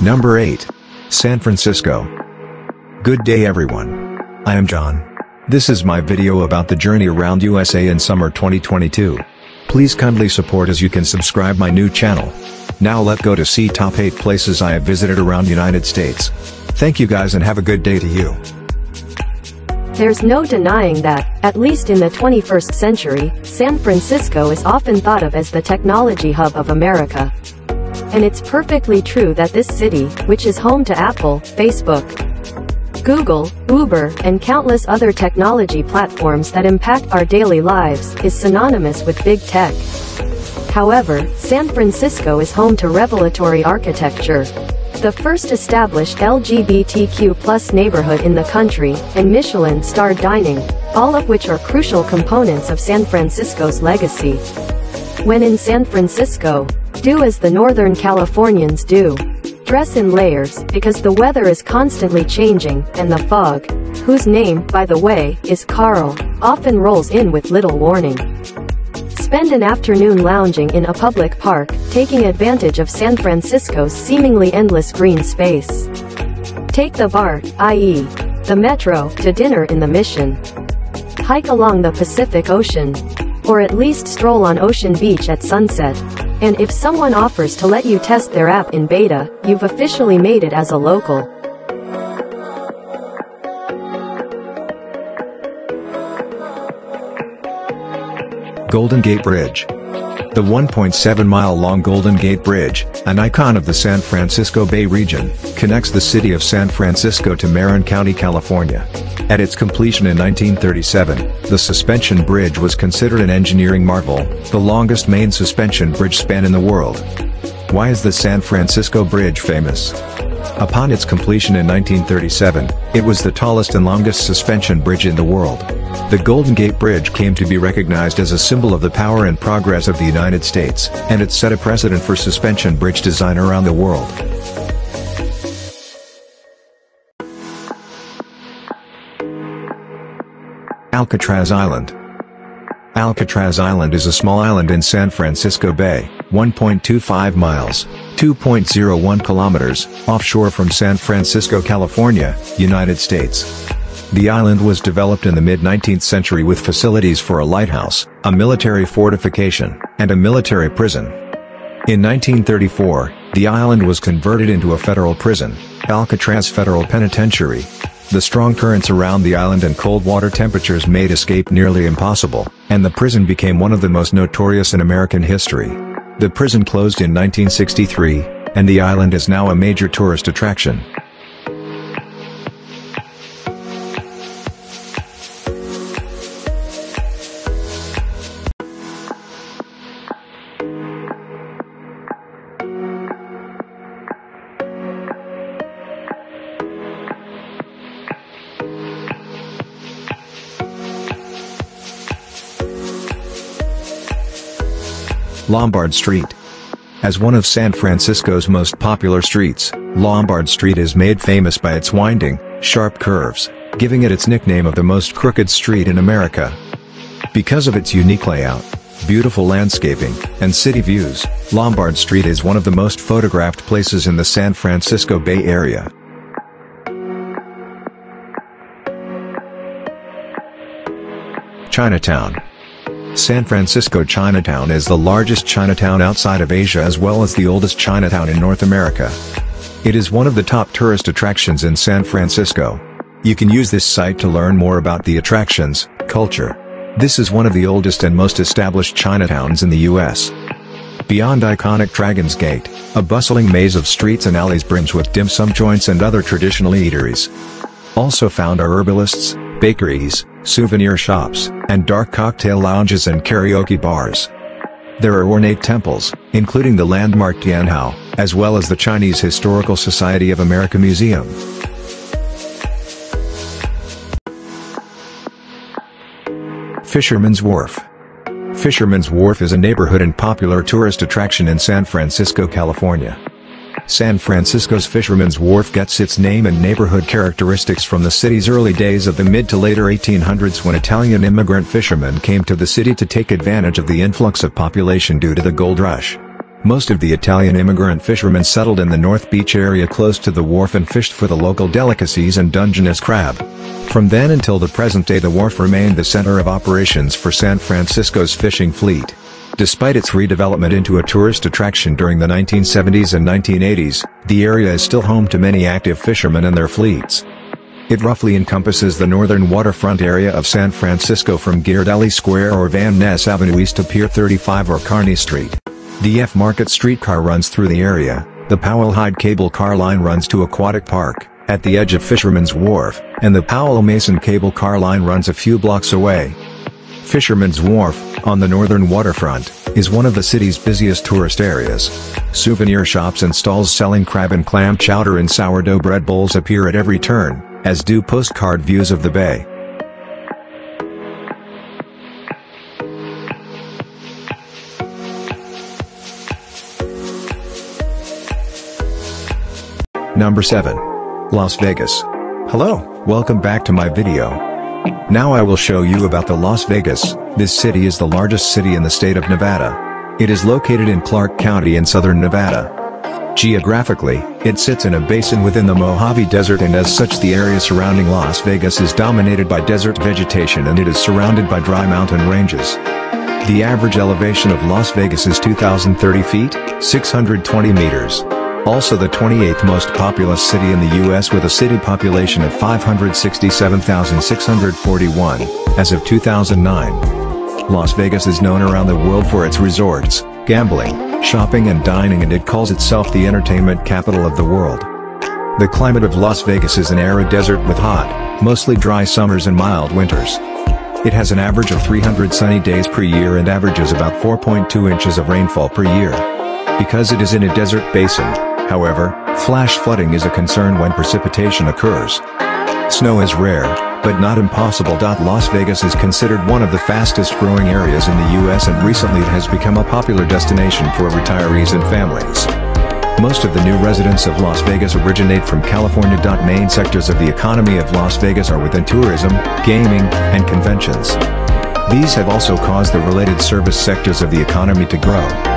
Number 8. San Francisco. Good day everyone. I am John. This is my video about the journey around USA in summer 2022. Please kindly support as you can subscribe my new channel. Now let go to see top 8 places I have visited around United States. Thank you guys and have a good day to you. There's no denying that, at least in the 21st century, San Francisco is often thought of as the technology hub of America. And it's perfectly true that this city, which is home to Apple, Facebook, Google, Uber, and countless other technology platforms that impact our daily lives, is synonymous with big tech. However, San Francisco is home to revelatory architecture, the first established LGBTQ neighborhood in the country, and Michelin-starred dining, all of which are crucial components of San Francisco's legacy. When in San Francisco, do as the Northern Californians do. Dress in layers, because the weather is constantly changing, and the fog, whose name, by the way, is Carl, often rolls in with little warning. Spend an afternoon lounging in a public park, taking advantage of San Francisco's seemingly endless green space. Take the BART, i.e., the metro, to dinner in the Mission. Hike along the Pacific Ocean. Or at least stroll on Ocean Beach at sunset. And if someone offers to let you test their app in beta, you've officially made it as a local. Golden Gate Bridge. The 1.7-mile-long Golden Gate Bridge, an icon of the San Francisco Bay region, connects the city of San Francisco to Marin County, California. At its completion in 1937, the suspension bridge was considered an engineering marvel, the longest main suspension bridge span in the world. Why is the San Francisco Bridge famous? Upon its completion in 1937, it was the tallest and longest suspension bridge in the world. The Golden Gate Bridge came to be recognized as a symbol of the power and progress of the United States, and it set a precedent for suspension bridge design around the world. Alcatraz Island Alcatraz Island is a small island in San Francisco Bay, 1.25 miles, 2.01 kilometers, offshore from San Francisco, California, United States. The island was developed in the mid-19th century with facilities for a lighthouse, a military fortification, and a military prison. In 1934, the island was converted into a federal prison, Alcatraz Federal Penitentiary. The strong currents around the island and cold water temperatures made escape nearly impossible, and the prison became one of the most notorious in American history. The prison closed in 1963, and the island is now a major tourist attraction. Lombard Street. As one of San Francisco's most popular streets, Lombard Street is made famous by its winding, sharp curves, giving it its nickname of the most crooked street in America. Because of its unique layout, beautiful landscaping, and city views, Lombard Street is one of the most photographed places in the San Francisco Bay Area. Chinatown San Francisco Chinatown is the largest Chinatown outside of Asia as well as the oldest Chinatown in North America. It is one of the top tourist attractions in San Francisco. You can use this site to learn more about the attractions, culture. This is one of the oldest and most established Chinatowns in the U.S. Beyond iconic Dragon's Gate, a bustling maze of streets and alleys brims with dim sum joints and other traditional eateries. Also found are herbalists, bakeries, souvenir shops, and dark cocktail lounges and karaoke bars. There are ornate temples, including the landmark Tin How, as well as the Chinese Historical Society of America Museum. Fisherman's Wharf Fisherman's Wharf is a neighborhood and popular tourist attraction in San Francisco, California. San Francisco's Fisherman's Wharf gets its name and neighborhood characteristics from the city's early days of the mid to later 1800s when Italian immigrant fishermen came to the city to take advantage of the influx of population due to the gold rush. Most of the Italian immigrant fishermen settled in the North Beach area close to the wharf and fished for the local delicacies and Dungeness crab. From then until the present day the wharf remained the center of operations for San Francisco's fishing fleet. Despite its redevelopment into a tourist attraction during the 1970s and 1980s, the area is still home to many active fishermen and their fleets. It roughly encompasses the northern waterfront area of San Francisco from Ghirardelli Square or Van Ness Avenue east to Pier 35 or Kearny Street. The F Market streetcar runs through the area, the Powell Hyde cable car line runs to Aquatic Park, at the edge of Fisherman's Wharf, and the Powell Mason cable car line runs a few blocks away. Fisherman's Wharf, on the northern waterfront, is one of the city's busiest tourist areas. Souvenir shops and stalls selling crab and clam chowder and sourdough bread bowls appear at every turn, as do postcard views of the bay. Number 7. Las Vegas. Hello, welcome back to my video. Now I will show you about the Las Vegas, this city is the largest city in the state of Nevada. It is located in Clark County in southern Nevada. Geographically, it sits in a basin within the Mojave Desert and as such the area surrounding Las Vegas is dominated by desert vegetation and it is surrounded by dry mountain ranges. The average elevation of Las Vegas is 2,030 feet, 620 meters. Also the 28th most populous city in the U.S. with a city population of 567,641, as of 2009. Las Vegas is known around the world for its resorts, gambling, shopping and dining and it calls itself the entertainment capital of the world. The climate of Las Vegas is an arid desert with hot, mostly dry summers and mild winters. It has an average of 300 sunny days per year and averages about 4.2 inches of rainfall per year. Because it is in a desert basin, however, flash flooding is a concern when precipitation occurs. Snow is rare, but not impossible. Las Vegas is considered one of the fastest growing areas in the US and recently it has become a popular destination for retirees and families. Most of the new residents of Las Vegas originate from California. Main sectors of the economy of Las Vegas are within tourism, gaming, and conventions. These have also caused the related service sectors of the economy to grow.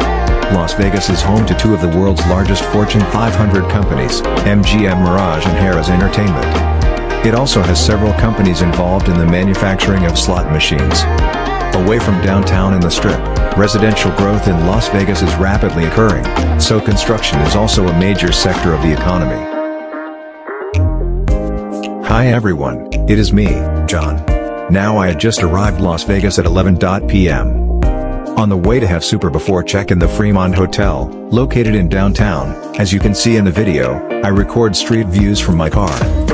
Las Vegas is home to two of the world's largest Fortune 500 companies, MGM Mirage and Harrah's Entertainment. It also has several companies involved in the manufacturing of slot machines. Away from downtown and the Strip, residential growth in Las Vegas is rapidly occurring, so construction is also a major sector of the economy. Hi everyone, it is me, John. Now I had just arrived Las Vegas at 11 p.m. On the way to have super before check in the Fremont Hotel, located in downtown, as you can see in the video, I record street views from my car.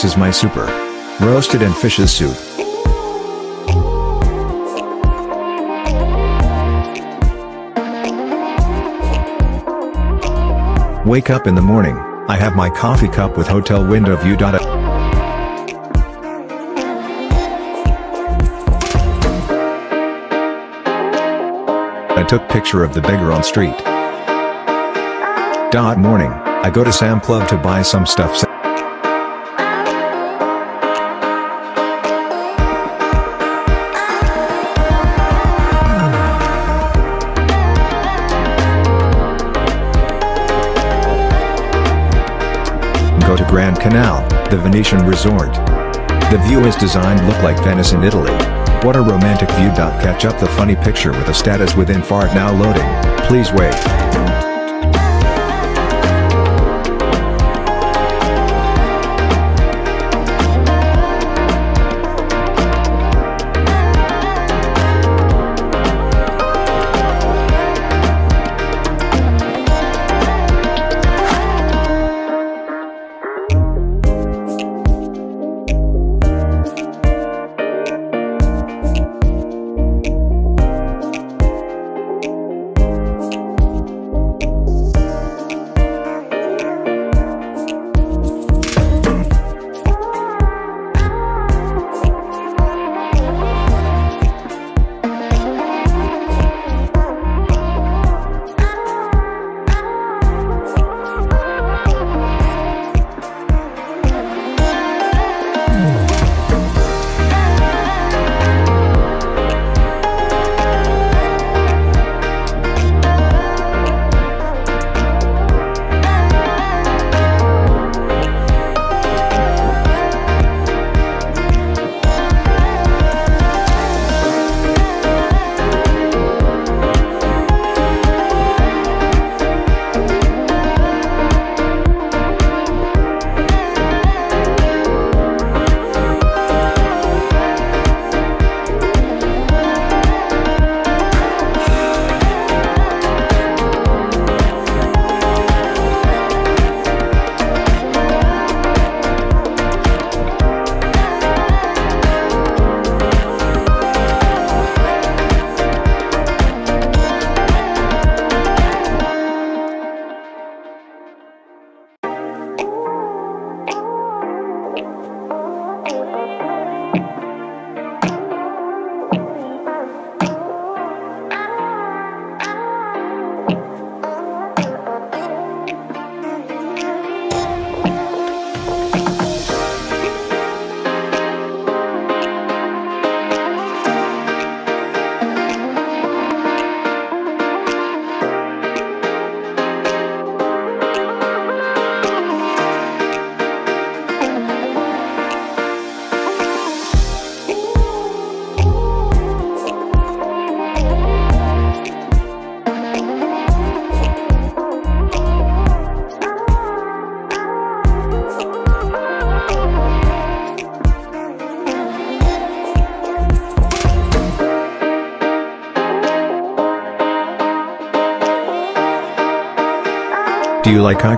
This is my super. Roasted and fishes soup. Wake up in the morning, I have my coffee cup with hotel window view. I took picture of the beggar on street. Dot morning, I go to Sam Club to buy some stuff. Canal, the Venetian resort. The view is designed look like Venice in Italy. What a romantic view. Catch up the funny picture with a status within fart now loading. Please wait.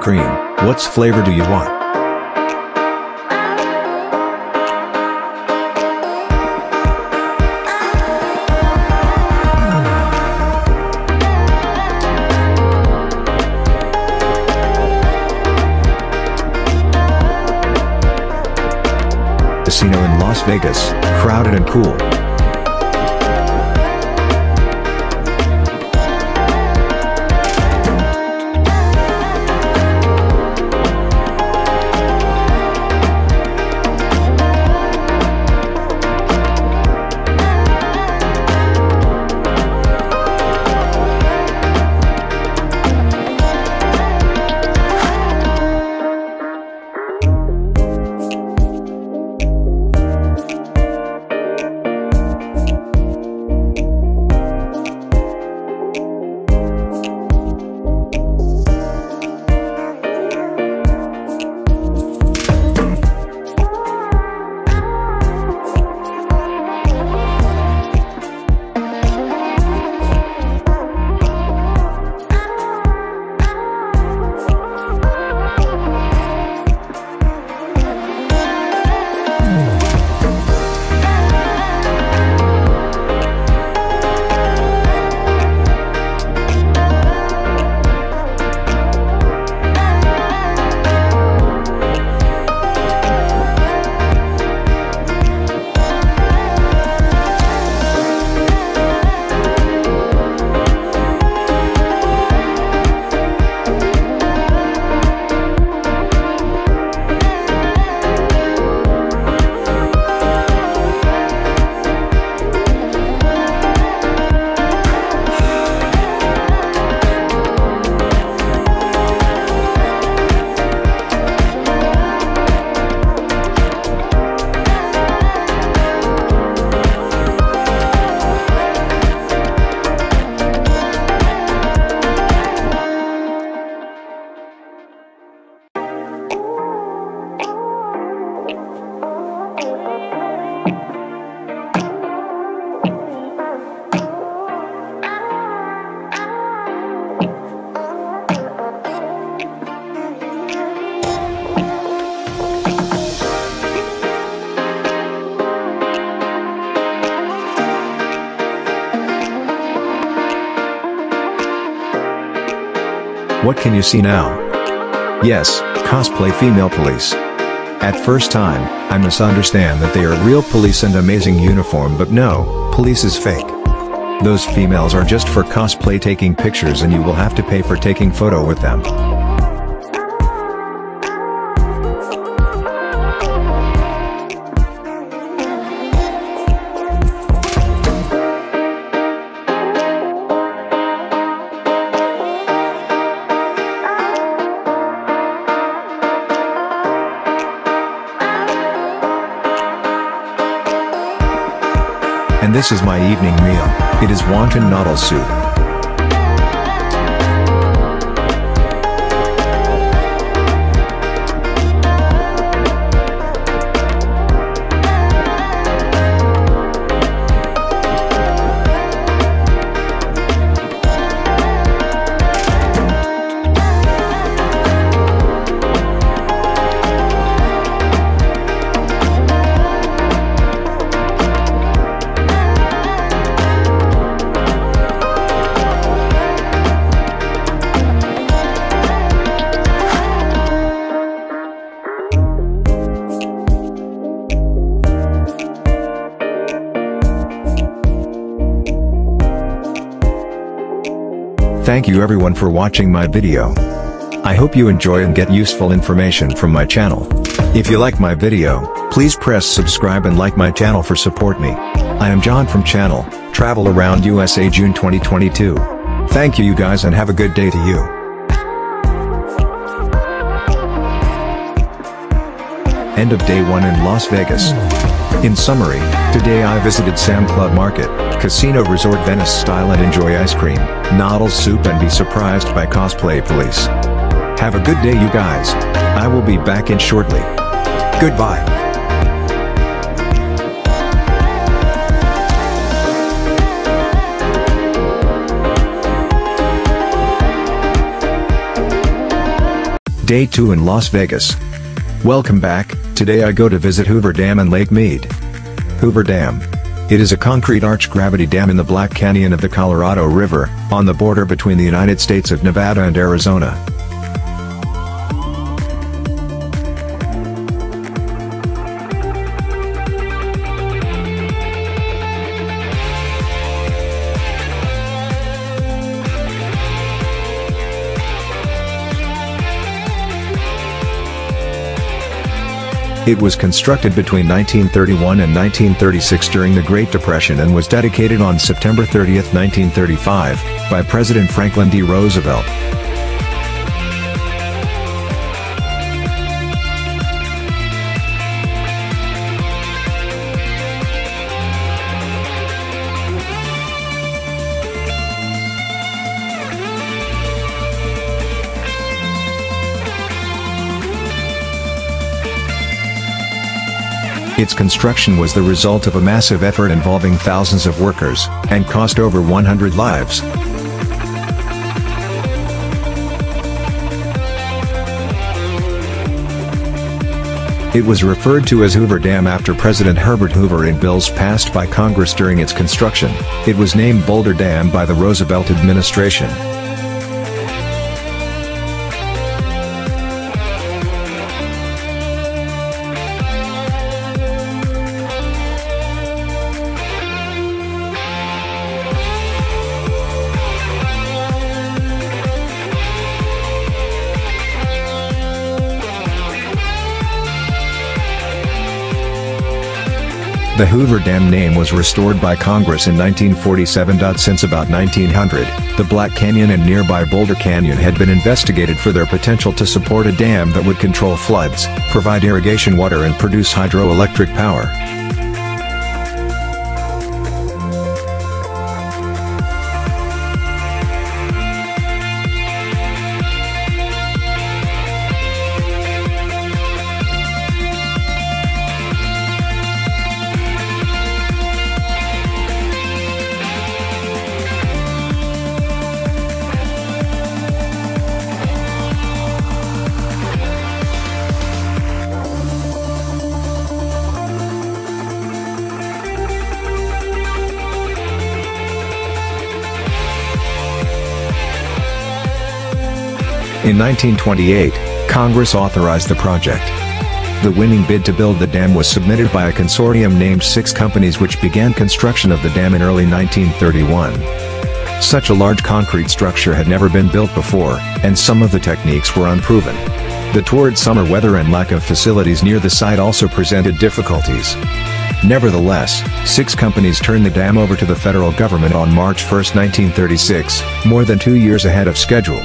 Cream? What's flavor do you want? Casino in Las Vegas, crowded and cool. What can you see now? Yes, cosplay female police. At first time, I misunderstand that they are real police and amazing uniform but no, police is fake. Those females are just for cosplay taking pictures and you will have to pay for taking photo with them. This is my evening meal, it is wonton noodle soup. Thank you everyone for watching my video. I hope you enjoy and get useful information from my channel. If you like my video, please press subscribe and like my channel for support me. I am John from channel, Travel Around USA June 2022. Thank you you guys and have a good day to you. End of day 1 in Las Vegas. In summary, today I visited Sam Club Market, Casino Resort Venice style and enjoy ice cream, noodles soup and be surprised by cosplay police. Have a good day you guys. I will be back in shortly. Goodbye. Day 2 in Las Vegas. Welcome back, today I go to visit Hoover Dam and Lake Mead. Hoover Dam. It is a concrete arch gravity dam in the Black Canyon of the Colorado River, on the border between the United States of Nevada and Arizona. It was constructed between 1931 and 1936 during the Great Depression and was dedicated on September 30, 1935, by President Franklin D. Roosevelt. Its construction was the result of a massive effort involving thousands of workers, and cost over 100 lives. It was referred to as Hoover Dam after President Herbert Hoover in bills passed by Congress during its construction. It was named Boulder Dam by the Roosevelt administration. The Hoover Dam name was restored by Congress in 1947. Since about 1900, the Black Canyon and nearby Boulder Canyon had been investigated for their potential to support a dam that would control floods, provide irrigation water and produce hydroelectric power. 1928, Congress authorized the project. The winning bid to build the dam was submitted by a consortium named Six Companies which began construction of the dam in early 1931. Such a large concrete structure had never been built before, and some of the techniques were unproven. The torrid summer weather and lack of facilities near the site also presented difficulties. Nevertheless, six companies turned the dam over to the federal government on March 1, 1936, more than two years ahead of schedule.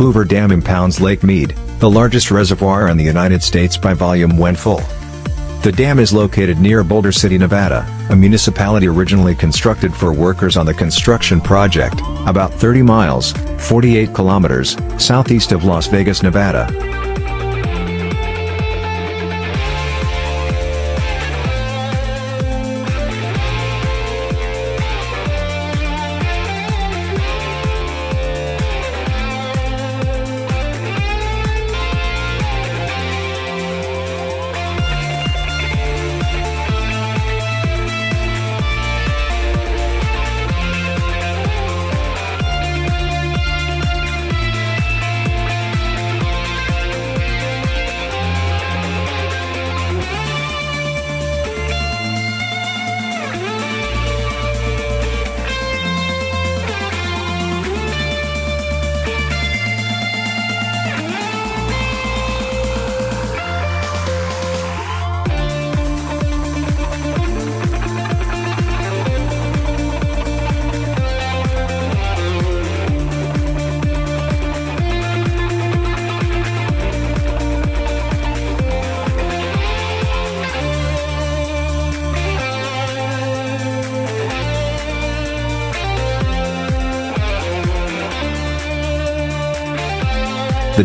Hoover Dam impounds Lake Mead, the largest reservoir in the United States by volume when full. The dam is located near Boulder City, Nevada, a municipality originally constructed for workers on the construction project, about 30 miles, 48 kilometers, southeast of Las Vegas, Nevada.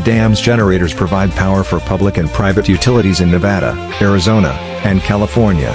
Dam's generators provide power for public and private utilities in Nevada, Arizona, and California.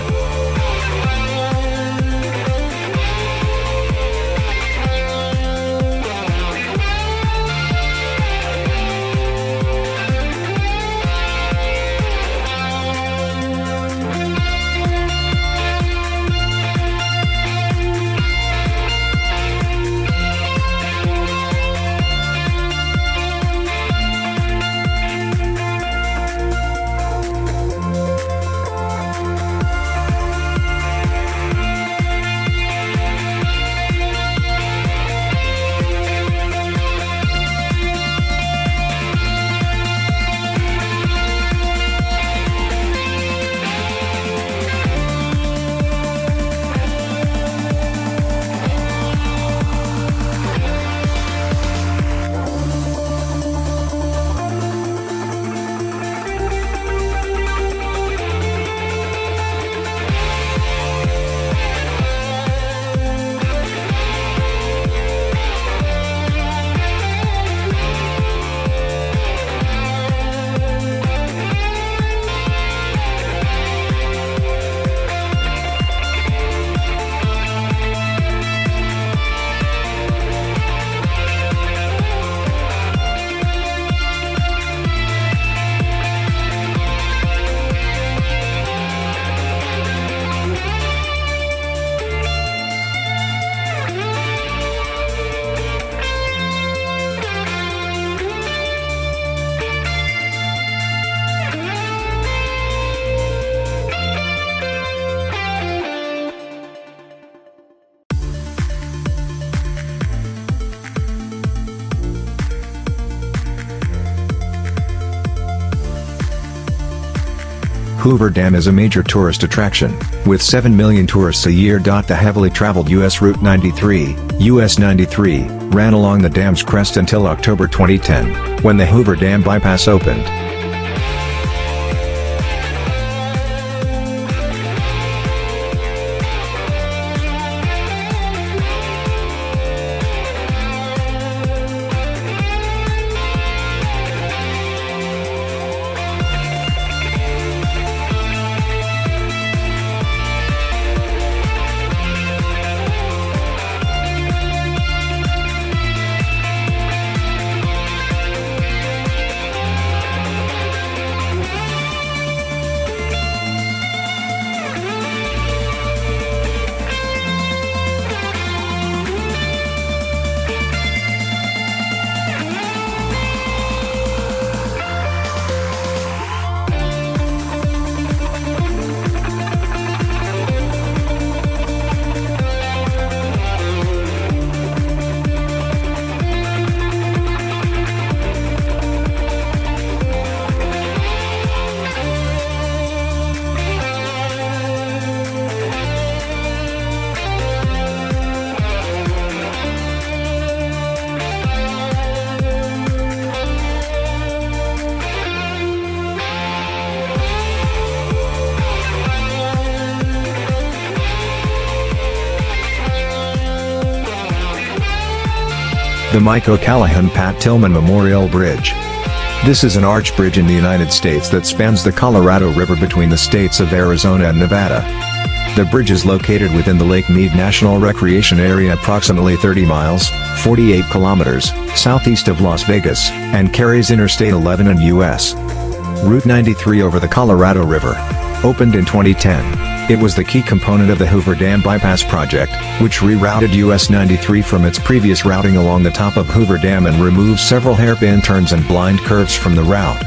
Hoover Dam is a major tourist attraction, with 7 million tourists a year. The heavily traveled US Route 93, US 93, ran along the dam's crest until October 2010, when the Hoover Dam bypass opened. Mike O'Callaghan Pat Tillman Memorial Bridge. This is an arch bridge in the United States that spans the Colorado River between the states of Arizona and Nevada. The bridge is located within the Lake Mead National Recreation Area approximately 30 miles, 48 kilometers, southeast of Las Vegas, and carries Interstate 11 and U.S. Route 93 over the Colorado River. Opened in 2010, it was the key component of the Hoover Dam Bypass Project, which rerouted US 93 from its previous routing along the top of Hoover Dam and removed several hairpin turns and blind curves from the route.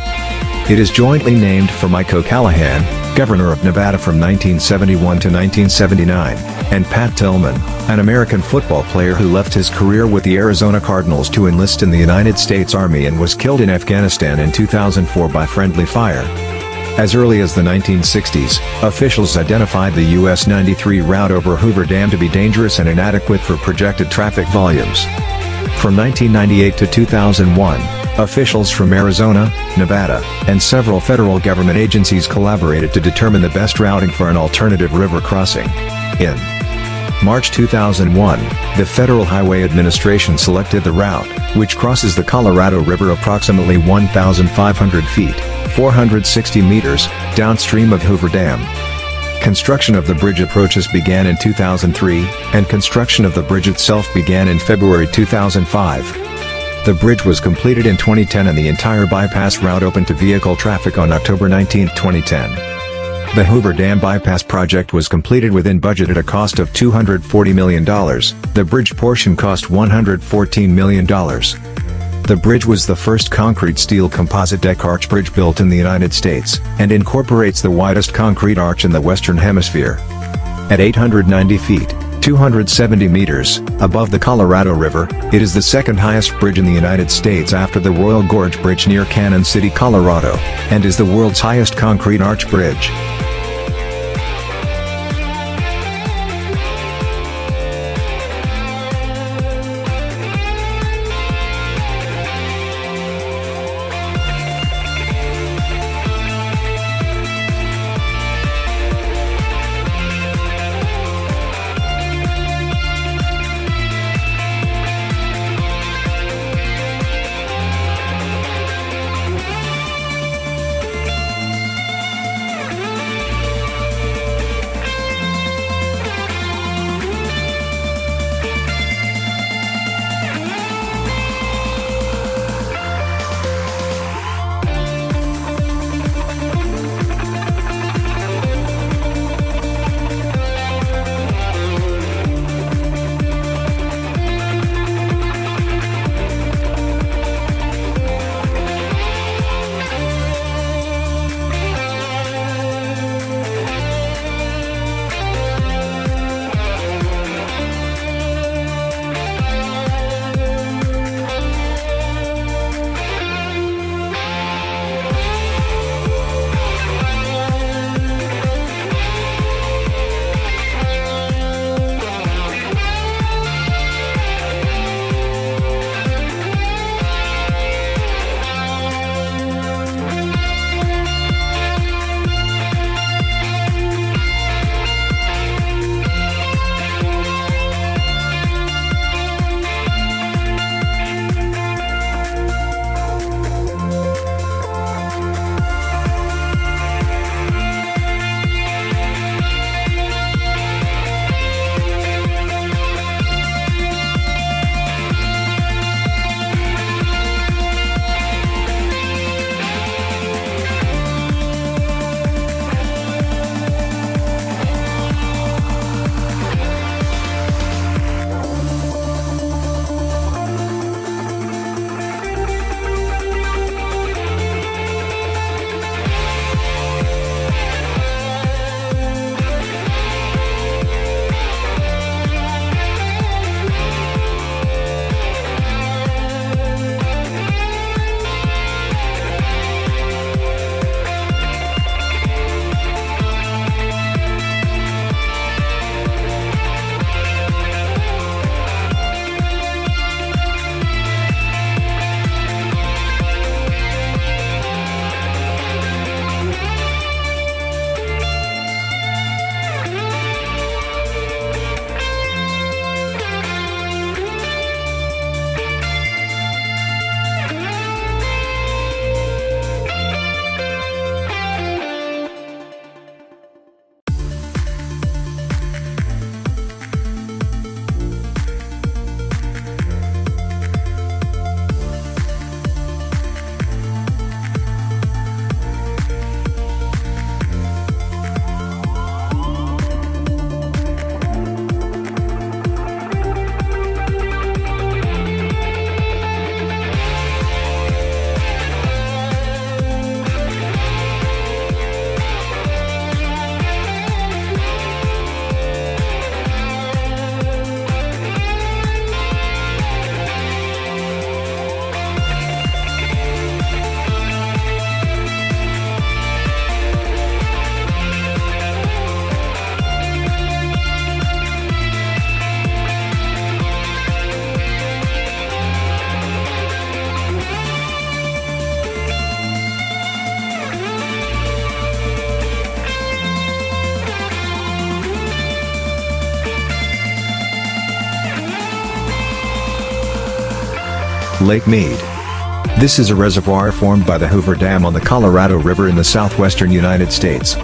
It is jointly named for Mike O'Callaghan, Governor of Nevada from 1971 to 1979, and Pat Tillman, an American football player who left his career with the Arizona Cardinals to enlist in the United States Army and was killed in Afghanistan in 2004 by friendly fire. As early as the 1960s, officials identified the US 93 route over Hoover Dam to be dangerous and inadequate for projected traffic volumes. From 1998 to 2001, officials from Arizona, Nevada, and several federal government agencies collaborated to determine the best routing for an alternative river crossing. In March 2001, the Federal Highway Administration selected the route, which crosses the Colorado River approximately 1,500 feet, 460 meters, downstream of Hoover Dam. Construction of the bridge approaches began in 2003, and construction of the bridge itself began in February 2005. The bridge was completed in 2010 and the entire bypass route opened to vehicle traffic on October 19, 2010. The Hoover Dam Bypass project was completed within budget at a cost of $240 million, the bridge portion cost $114 million. The bridge was the first concrete steel composite deck arch bridge built in the United States, and incorporates the widest concrete arch in the Western Hemisphere. At 890 feet, 270 meters, above the Colorado River, it is the second highest bridge in the United States after the Royal Gorge Bridge near Cannon City, Colorado, and is the world's highest concrete arch bridge. Lake Mead. This is a reservoir formed by the Hoover Dam on the Colorado River in the southwestern United States.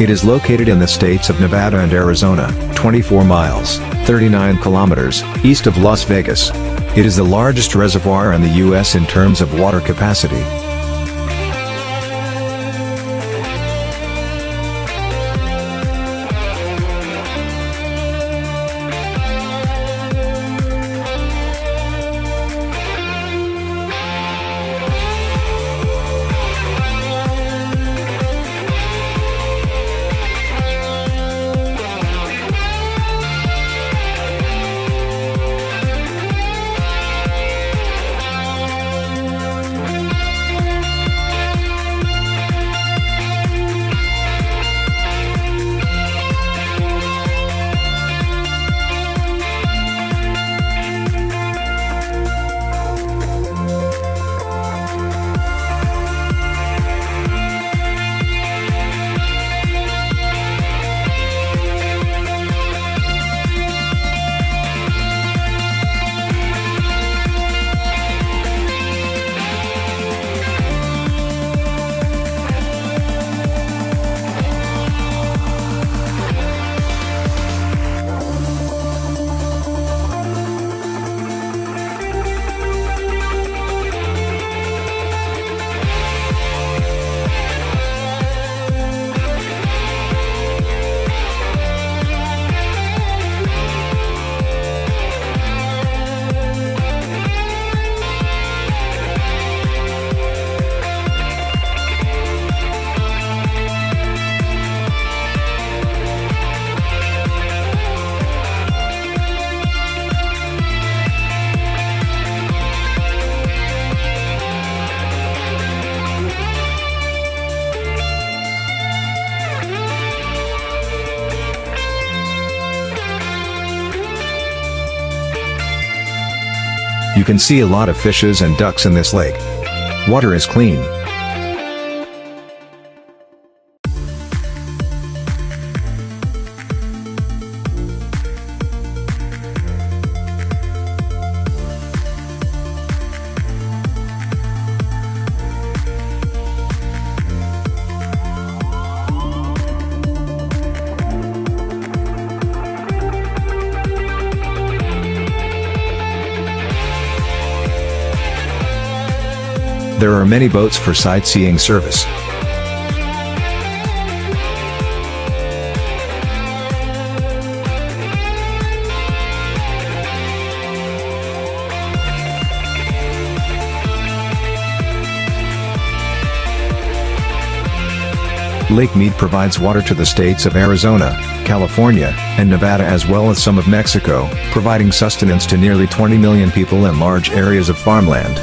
It is located in the states of Nevada and Arizona, 24 miles, 39 kilometers, east of Las Vegas. It is the largest reservoir in the U.S. in terms of water capacity. Can see a lot of fishes and ducks in this lake. Water is clean. Many boats for sightseeing service. Lake Mead provides water to the states of Arizona, California, and Nevada as well as some of Mexico, providing sustenance to nearly 20 million people and large areas of farmland.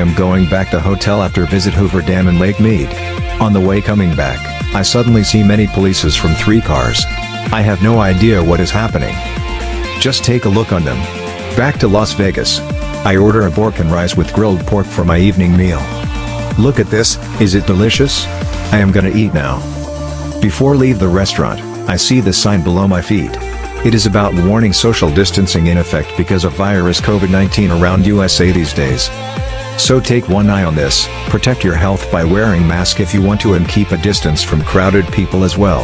Am going back to hotel after visit Hoover Dam and Lake Mead. On the way coming back, I suddenly see many polices from three cars. I have no idea what is happening. Just take a look on them. Back to Las Vegas. I order a pork and rice with grilled pork for my evening meal. Look at this, is it delicious? I am gonna eat now. Before leave the restaurant, I see the sign below my feet. It is about warning social distancing in effect because of virus COVID-19 around USA these days. So take one eye on this, protect your health by wearing mask if you want to and keep a distance from crowded people as well.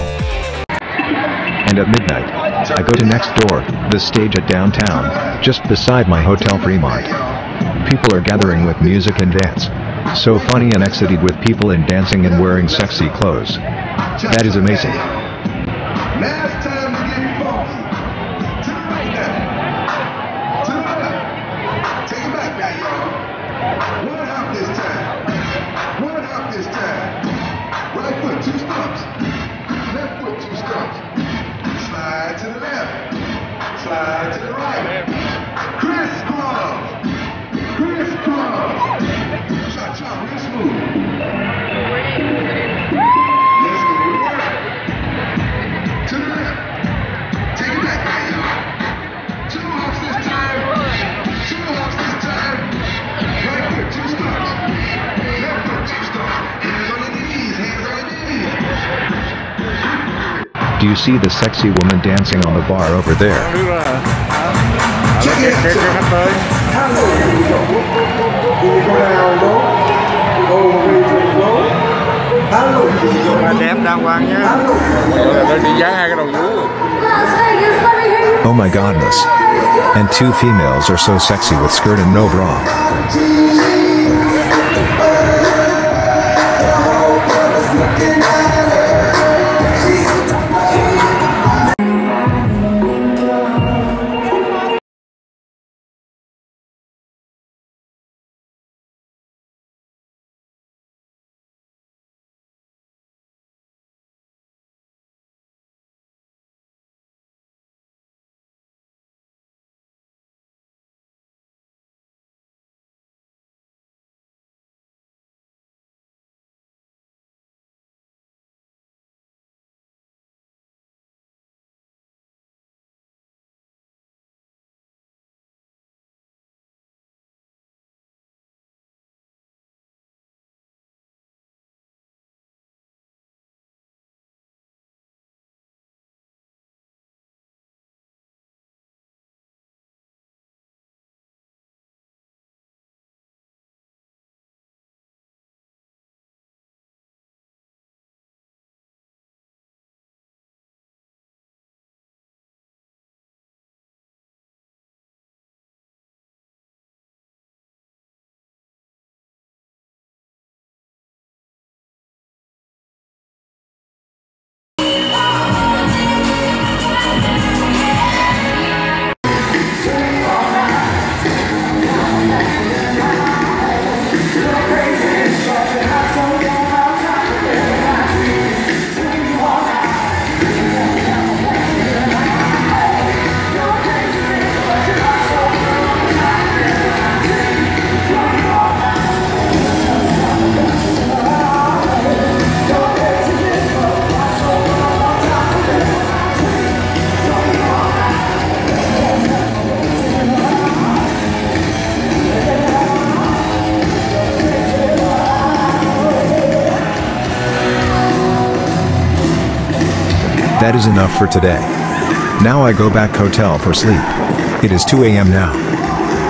And at midnight, I go to next door, the stage at downtown, just beside my hotel Fremont. People are gathering with music and dance. So funny and exited with people in dancing and wearing sexy clothes. That is amazing. See the sexy woman dancing on the bar over there? Oh my godness. And two females are so sexy with skirt and no bra. Is enough for today. Now I go back hotel for sleep. It is 2 a.m. now.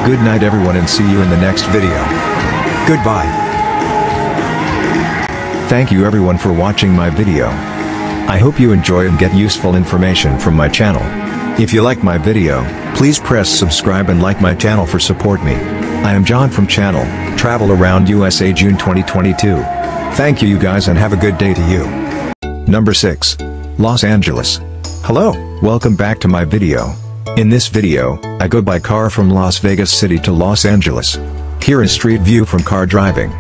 Good night everyone and see you in the next video. Goodbye. Thank you everyone for watching my video. I hope you enjoy and get useful information from my channel. If you like my video, please press subscribe and like my channel for support me. I am John from channel, Travel Around USA June 2022. Thank you you guys and have a good day to you. Number 6. Los Angeles. Hello, welcome back to my video. In this video, I go by car from Las Vegas City to Los Angeles. Here is street view from car driving.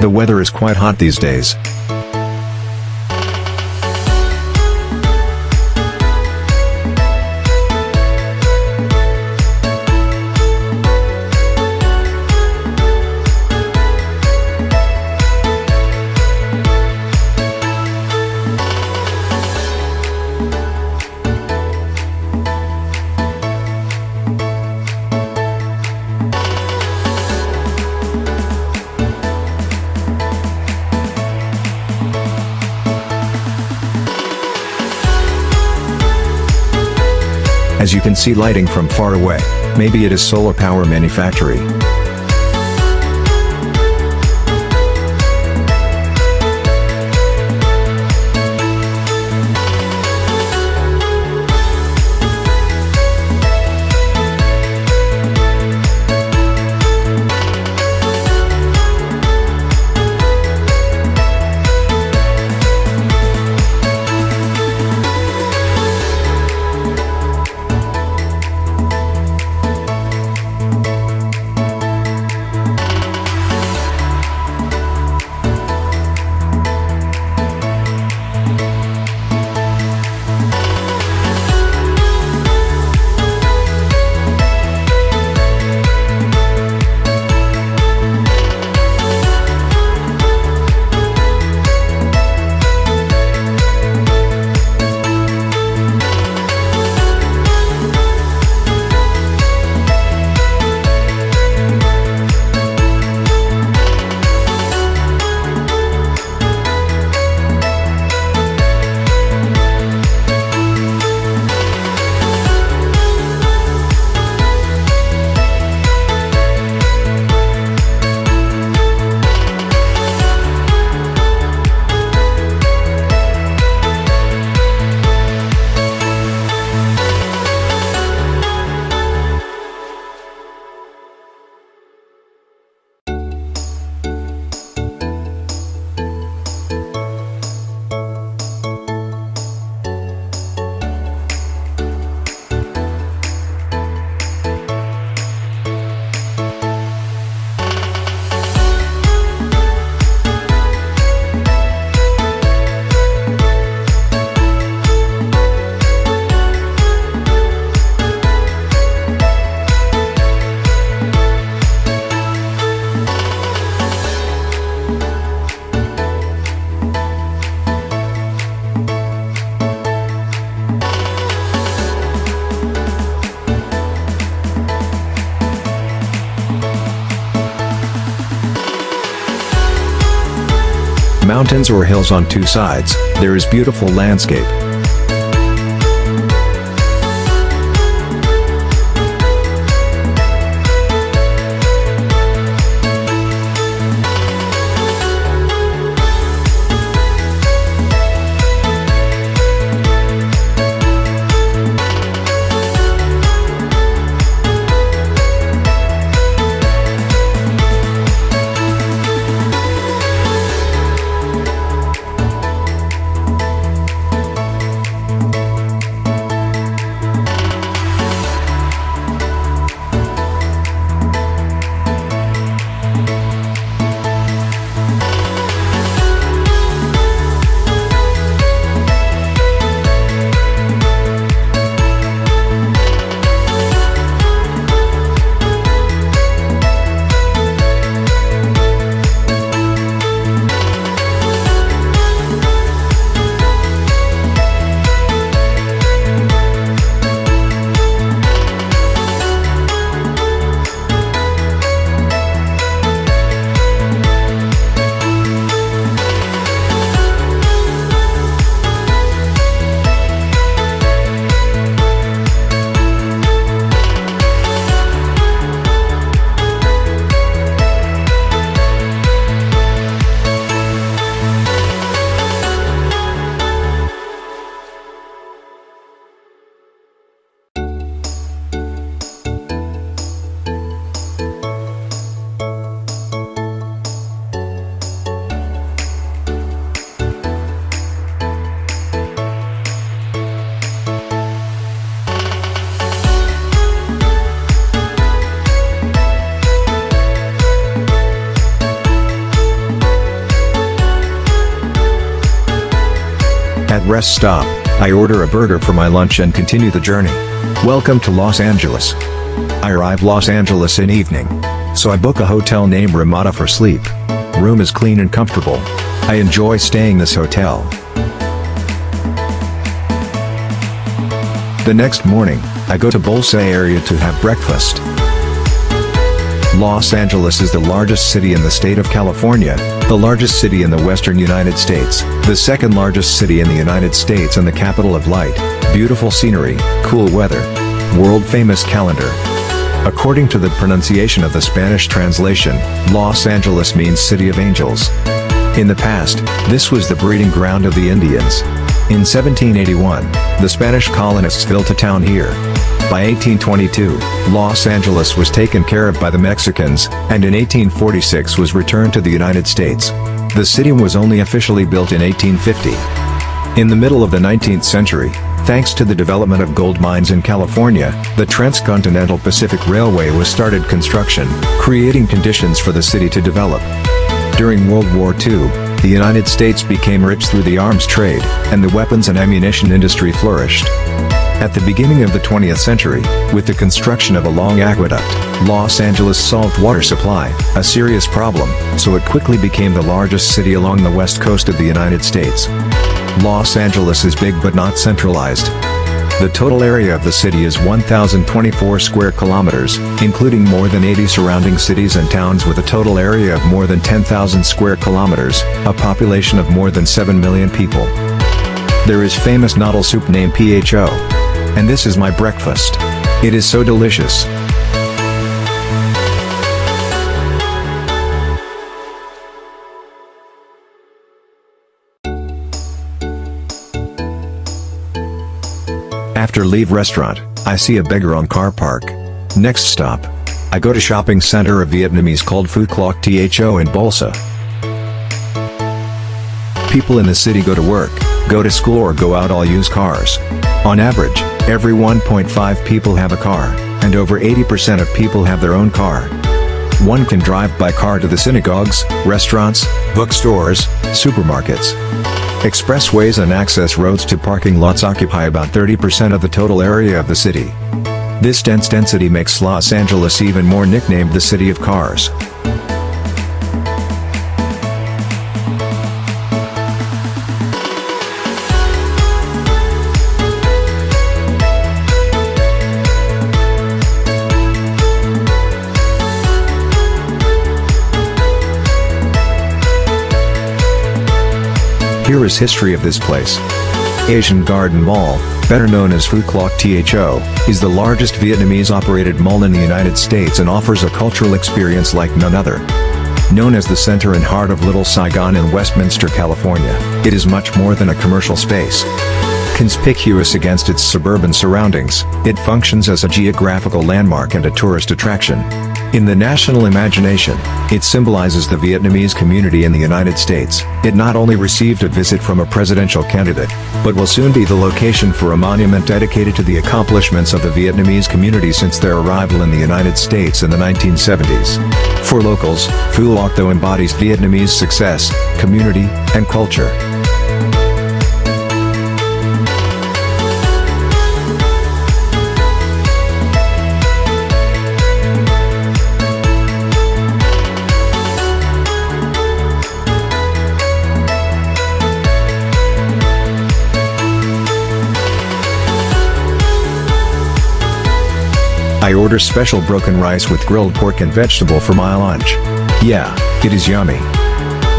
The weather is quite hot these days. See lighting from far away, maybe it is solar power manufactory. Mountains or hills on two sides, there is beautiful landscape. Stop, I order a burger for my lunch and continue the journey. Welcome to Los Angeles. I arrive Los Angeles in evening. So I book a hotel named Ramada for sleep. Room is clean and comfortable. I enjoy staying this hotel. The next morning, I go to Bolsa area to have breakfast. Los Angeles is the largest city in the state of California, the largest city in the western United States, the second largest city in the United States and the capital of light, beautiful scenery, cool weather. world-famous calendar. According to the pronunciation of the Spanish translation, Los Angeles means City of Angels. In the past, this was the breeding ground of the Indians. In 1781, the Spanish colonists built a town here. By 1822, Los Angeles was taken care of by the Mexicans, and in 1846 was returned to the United States. The city was only officially built in 1850. In the middle of the 19th century, Thanks to the development of gold mines in California, the Transcontinental Pacific Railway was started construction, creating conditions for the city to develop. During World War II, the United States became rich through the arms trade, and the weapons and ammunition industry flourished. At the beginning of the 20th century, with the construction of a long aqueduct, Los Angeles solved water supply, a serious problem, so it quickly became the largest city along the west coast of the United States. Los Angeles is big but not centralized. The total area of the city is 1,024 square kilometers, including more than 80 surrounding cities and towns with a total area of more than 10,000 square kilometers, a population of more than 7 million people. There is famous noodle soup named PHO. And this is my breakfast. It is so delicious. After leave restaurant, I see a beggar on car park. Next stop. I go to shopping center of Vietnamese called Phuoc Loc Tho in Bolsa. People in the city go to work, go to school or go out all use cars. On average, every 1.5 people have a car, and over 80% of people have their own car. One can drive by car to the synagogues, restaurants, bookstores, supermarkets. Expressways and access roads to parking lots occupy about 30% of the total area of the city. This dense density makes Los Angeles even more nicknamed the City of Cars. Here is history of this place. Asian Garden Mall, better known as Phuoc Loc Tho, is the largest Vietnamese-operated mall in the United States and offers a cultural experience like none other. Known as the center and heart of Little Saigon in Westminster, California, it is much more than a commercial space. Conspicuous against its suburban surroundings, it functions as a geographical landmark and a tourist attraction. In the national imagination, it symbolizes the Vietnamese community in the United States. It not only received a visit from a presidential candidate, but will soon be the location for a monument dedicated to the accomplishments of the Vietnamese community since their arrival in the United States in the 1970s. For locals, Phu Tho embodies Vietnamese success, community, and culture. I order special broken rice with grilled pork and vegetable for my lunch. Yeah, it is yummy.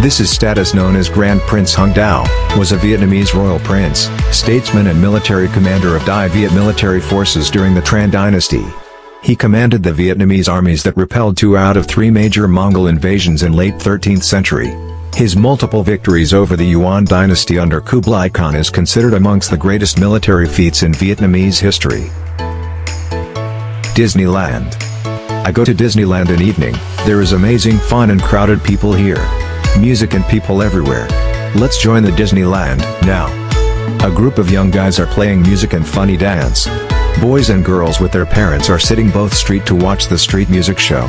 This is status known as Grand Prince Hung Dao, was a Vietnamese royal prince, statesman and military commander of Dai Viet military forces during the Tran dynasty. He commanded the Vietnamese armies that repelled two out of three major Mongol invasions in late 13th century. His multiple victories over the Yuan dynasty under Kublai Khan is considered amongst the greatest military feats in Vietnamese history. Disneyland. I go to Disneyland in evening, there is amazing fun and crowded people here. Music and people everywhere. Let's join the Disneyland, now. A group of young guys are playing music and funny dance. Boys and girls with their parents are sitting both street to watch the street music show.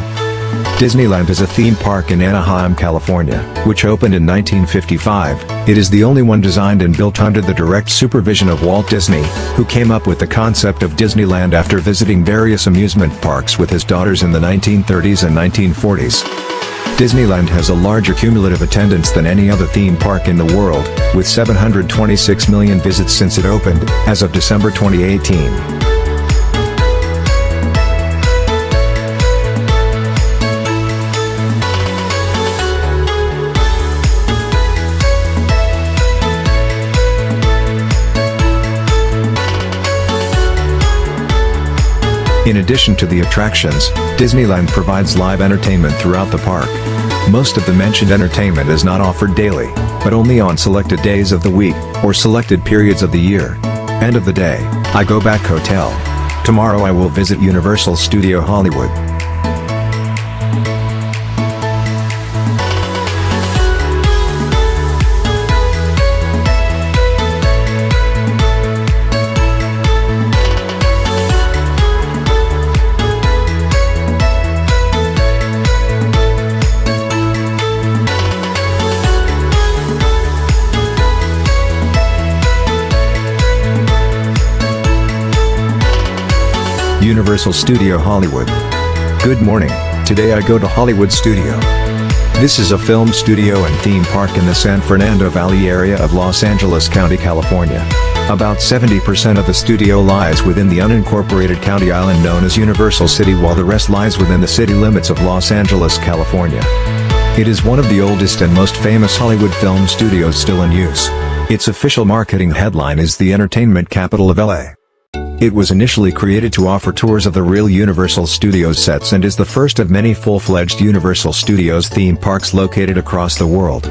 Disneyland is a theme park in Anaheim, California, which opened in 1955. It is the only one designed and built under the direct supervision of Walt Disney, who came up with the concept of Disneyland after visiting various amusement parks with his daughters in the 1930s and 1940s. Disneyland has a larger cumulative attendance than any other theme park in the world, with 726 million visits since it opened, as of December 2018. In addition to the attractions, Disneyland provides live entertainment throughout the park. Most of the mentioned entertainment is not offered daily, but only on selected days of the week, or selected periods of the year. End of the day, I go back hotel. Tomorrow I will visit Universal Studio Hollywood. Universal Studio Hollywood. Good morning, today I go to Hollywood Studio. This is a film studio and theme park in the San Fernando Valley area of Los Angeles County, California. About 70% of the studio lies within the unincorporated county island known as Universal City while the rest lies within the city limits of Los Angeles, California. It is one of the oldest and most famous Hollywood film studios still in use. Its official marketing headline is the entertainment capital of LA. It was initially created to offer tours of the real Universal Studios sets and is the first of many full-fledged Universal Studios theme parks located across the world.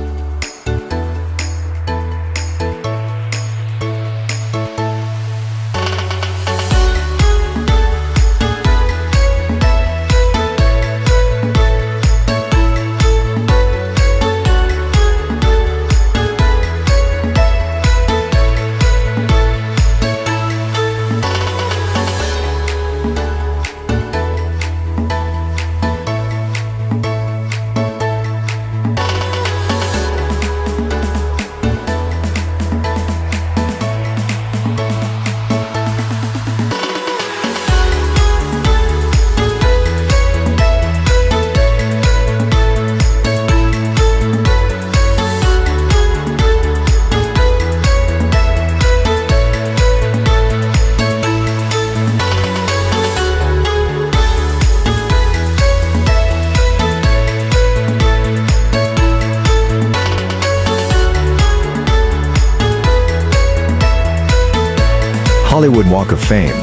Fame.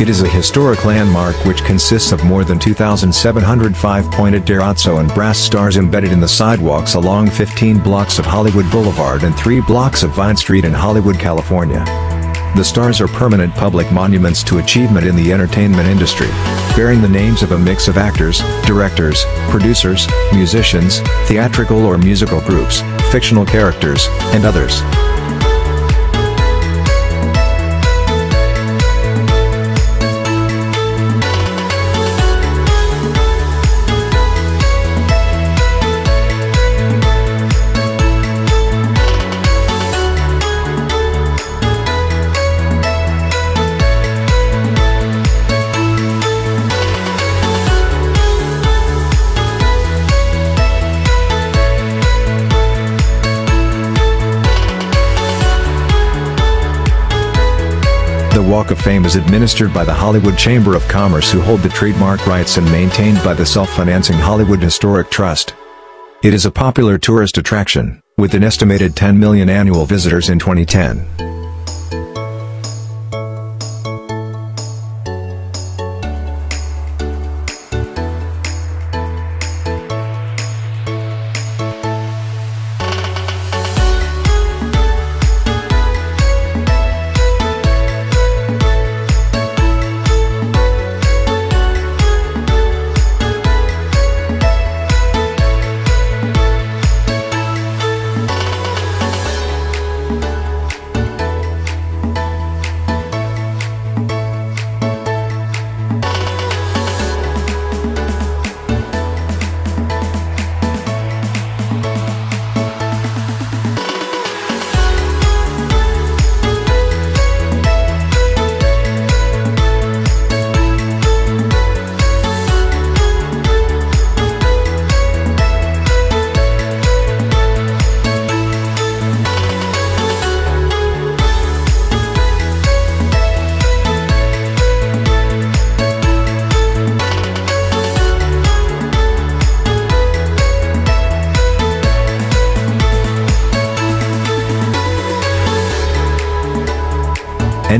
It is a historic landmark which consists of more than 2,705 pointed terrazzo and brass stars embedded in the sidewalks along 15 blocks of Hollywood Boulevard and 3 blocks of Vine Street in Hollywood, California. The stars are permanent public monuments to achievement in the entertainment industry, bearing the names of a mix of actors, directors, producers, musicians, theatrical or musical groups, fictional characters, and others. Walk of Fame is administered by the Hollywood Chamber of Commerce who hold the trademark rights and maintained by the self-financing Hollywood Historic Trust. It is a popular tourist attraction, with an estimated 10 million annual visitors in 2010.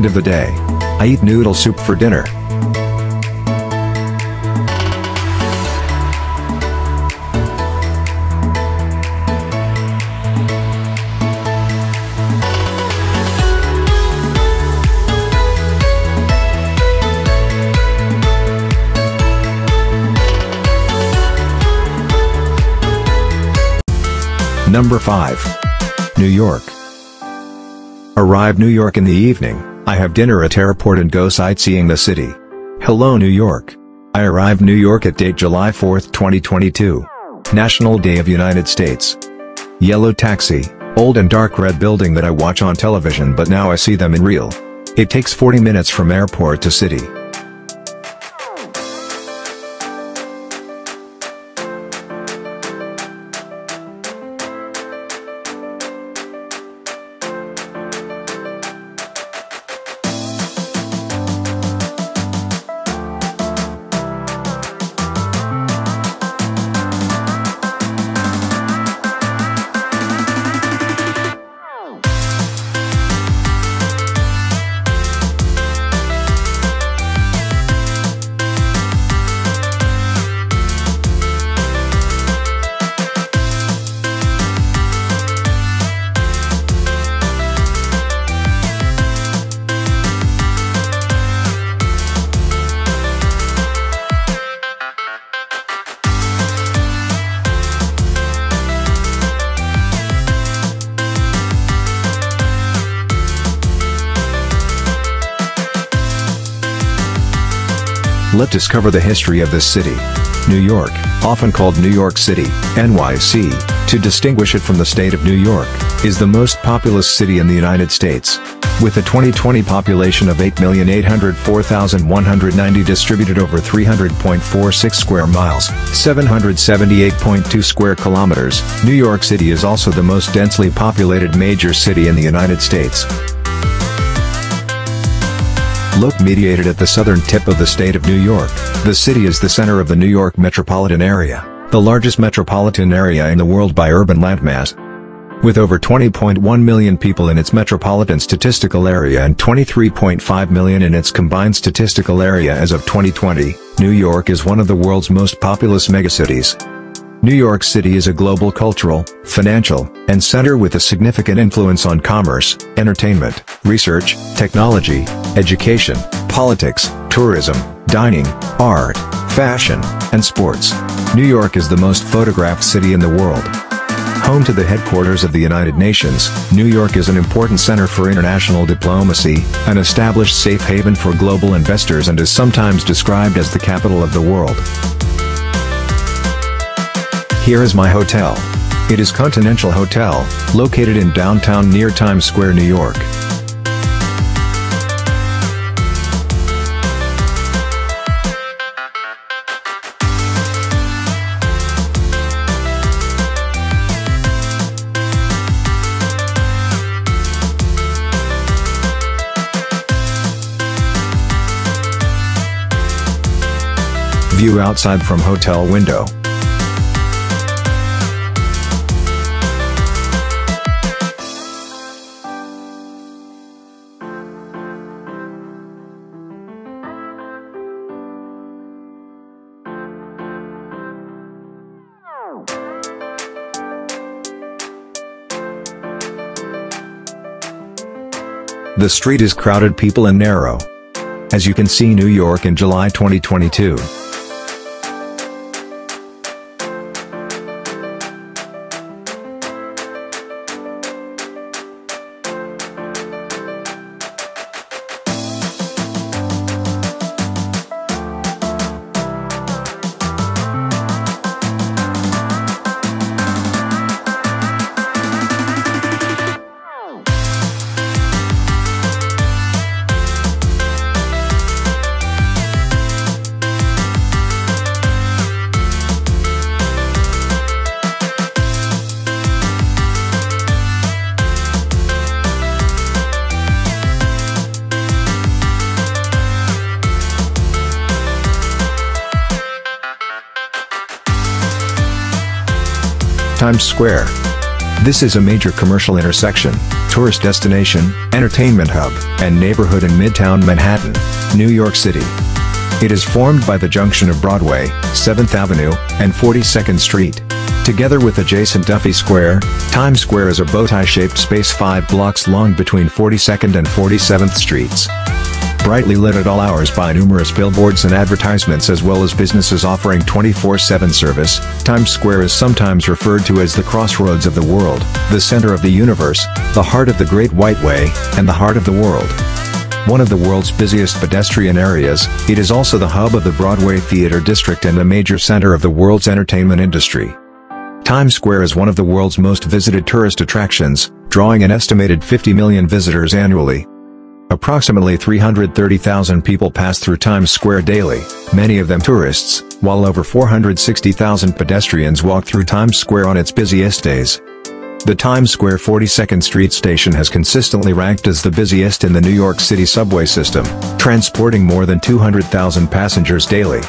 end of the day. I eat noodle soup for dinner. Number 5. New York. Arrive New York in the evening. I have dinner at airport and go sightseeing the city. Hello New York. I arrived New York at date July 4, 2022. National Day of United States. Yellow taxi, old and dark red building that I watch on television but now I see them in real. It takes 40 minutes from airport to city. Discover the history of this city. New York, often called New York City, NYC, to distinguish it from the state of New York, is the most populous city in the United States. With a 2020 population of 8,804,190 distributed over 300.46 square miles, 778.2 square kilometers, New York City is also the most densely populated major city in the United States. Located mediated at the southern tip of the state of New York, the city is the center of the New York metropolitan area, the largest metropolitan area in the world by urban landmass. With over 20.1 million people in its metropolitan statistical area and 23.5 million in its combined statistical area as of 2020, New York is one of the world's most populous megacities. New York City is a global cultural, financial, and center with a significant influence on commerce, entertainment, research, technology, education, politics, tourism, dining, art, fashion, and sports. New York is the most photographed city in the world. Home to the headquarters of the United Nations, New York is an important center for international diplomacy, an established safe haven for global investors and is sometimes described as the capital of the world. Here is my hotel. It is Continental Hotel, located in downtown near Times Square, New York. View outside from hotel window. The street is crowded people and narrow. As you can see New York in July 2022. Times Square. This is a major commercial intersection, tourist destination, entertainment hub, and neighborhood in Midtown Manhattan, New York City. It is formed by the junction of Broadway, 7th Avenue, and 42nd Street. Together with adjacent Duffy Square, Times Square is a bow-tie-shaped space 5 blocks long between 42nd and 47th Streets. Brightly lit at all hours by numerous billboards and advertisements as well as businesses offering 24-7 service, Times Square is sometimes referred to as the crossroads of the world, the center of the universe, the heart of the Great White Way, and the heart of the world. One of the world's busiest pedestrian areas, it is also the hub of the Broadway Theater District and a major center of the world's entertainment industry. Times Square is one of the world's most visited tourist attractions, drawing an estimated 50 million visitors annually. Approximately 330,000 people pass through Times Square daily, many of them tourists, while over 460,000 pedestrians walk through Times Square on its busiest days. The Times Square 42nd Street station has consistently ranked as the busiest in the New York City subway system, transporting more than 200,000 passengers daily.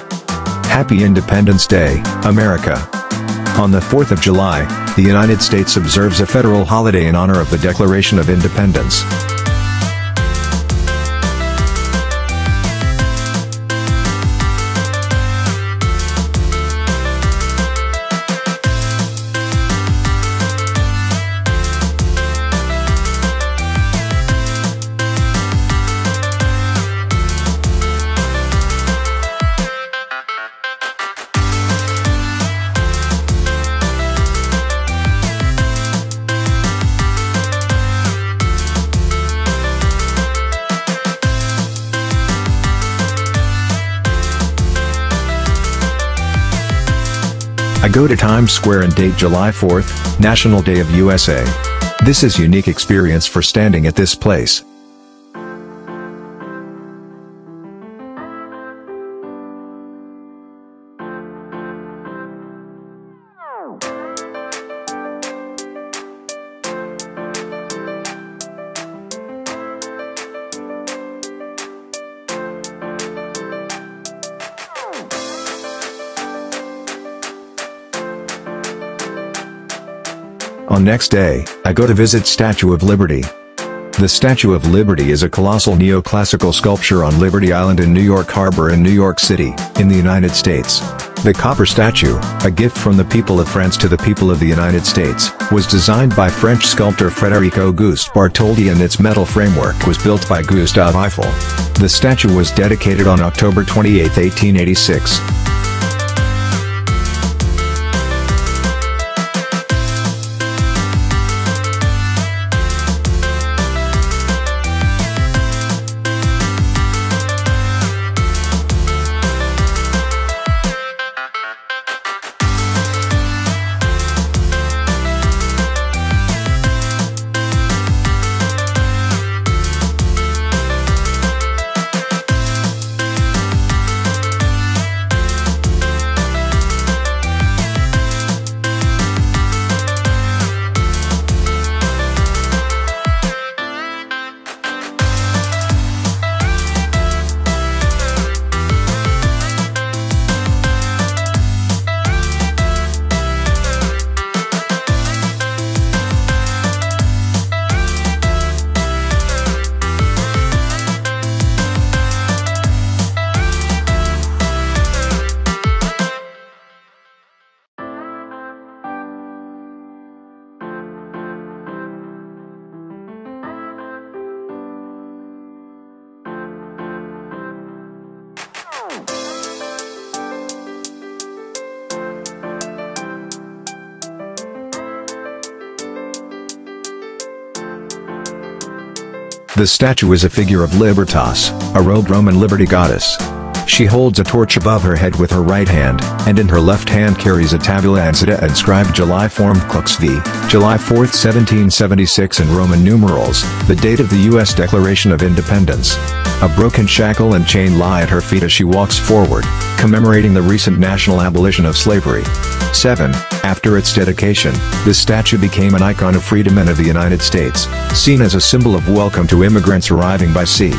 Happy Independence Day, America! On the 4th of July, the United States observes a federal holiday in honor of the Declaration of Independence. Go to Times Square and date July 4th, National Day of USA. This is unique experience for standing at this place. On next day, I go to visit Statue of Liberty. The Statue of Liberty is a colossal neoclassical sculpture on Liberty Island in New York Harbor in New York City, in the United States. The copper statue, a gift from the people of France to the people of the United States, was designed by French sculptor Frédéric Auguste Bartholdi and its metal framework was built by Gustave Eiffel. The statue was dedicated on October 28, 1886. The statue is a figure of Libertas, a robed Roman liberty goddess. She holds a torch above her head with her right hand, and in her left hand carries a tabula ansata inscribed July formed Klux v. July 4, 1776 in Roman numerals, the date of the U.S. Declaration of Independence. A broken shackle and chain lie at her feet as she walks forward, commemorating the recent national abolition of slavery. 7. After its dedication, this statue became an icon of freedom and of the United States, seen as a symbol of welcome to immigrants arriving by sea.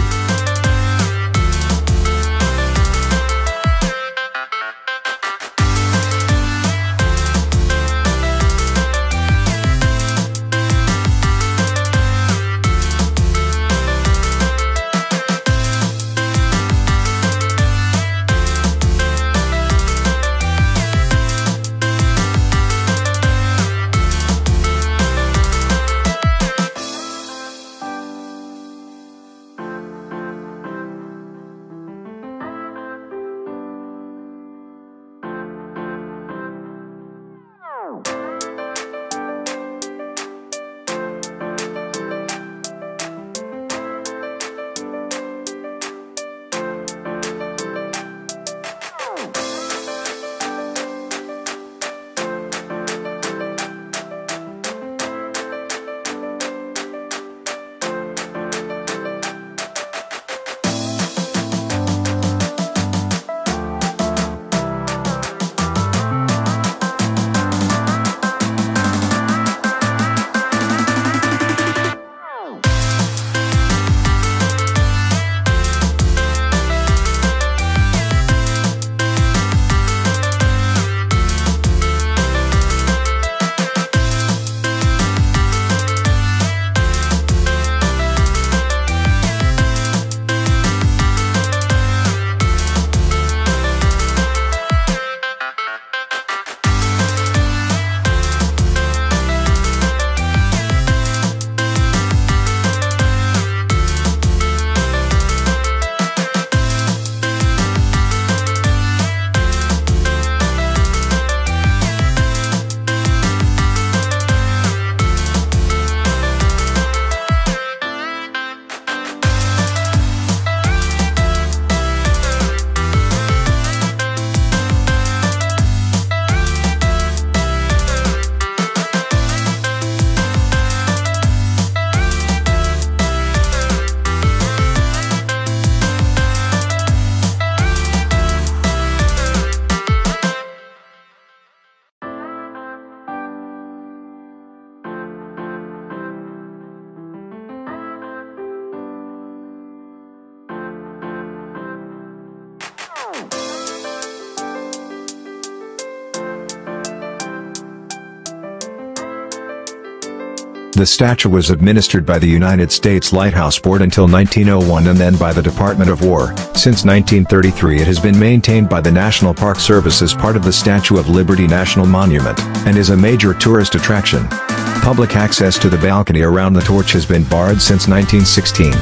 The statue was administered by the United States Lighthouse Board until 1901 and then by the Department of War. Since 1933 it has been maintained by the National Park Service as part of the Statue of Liberty National Monument, and is a major tourist attraction. Public access to the balcony around the torch has been barred since 1916.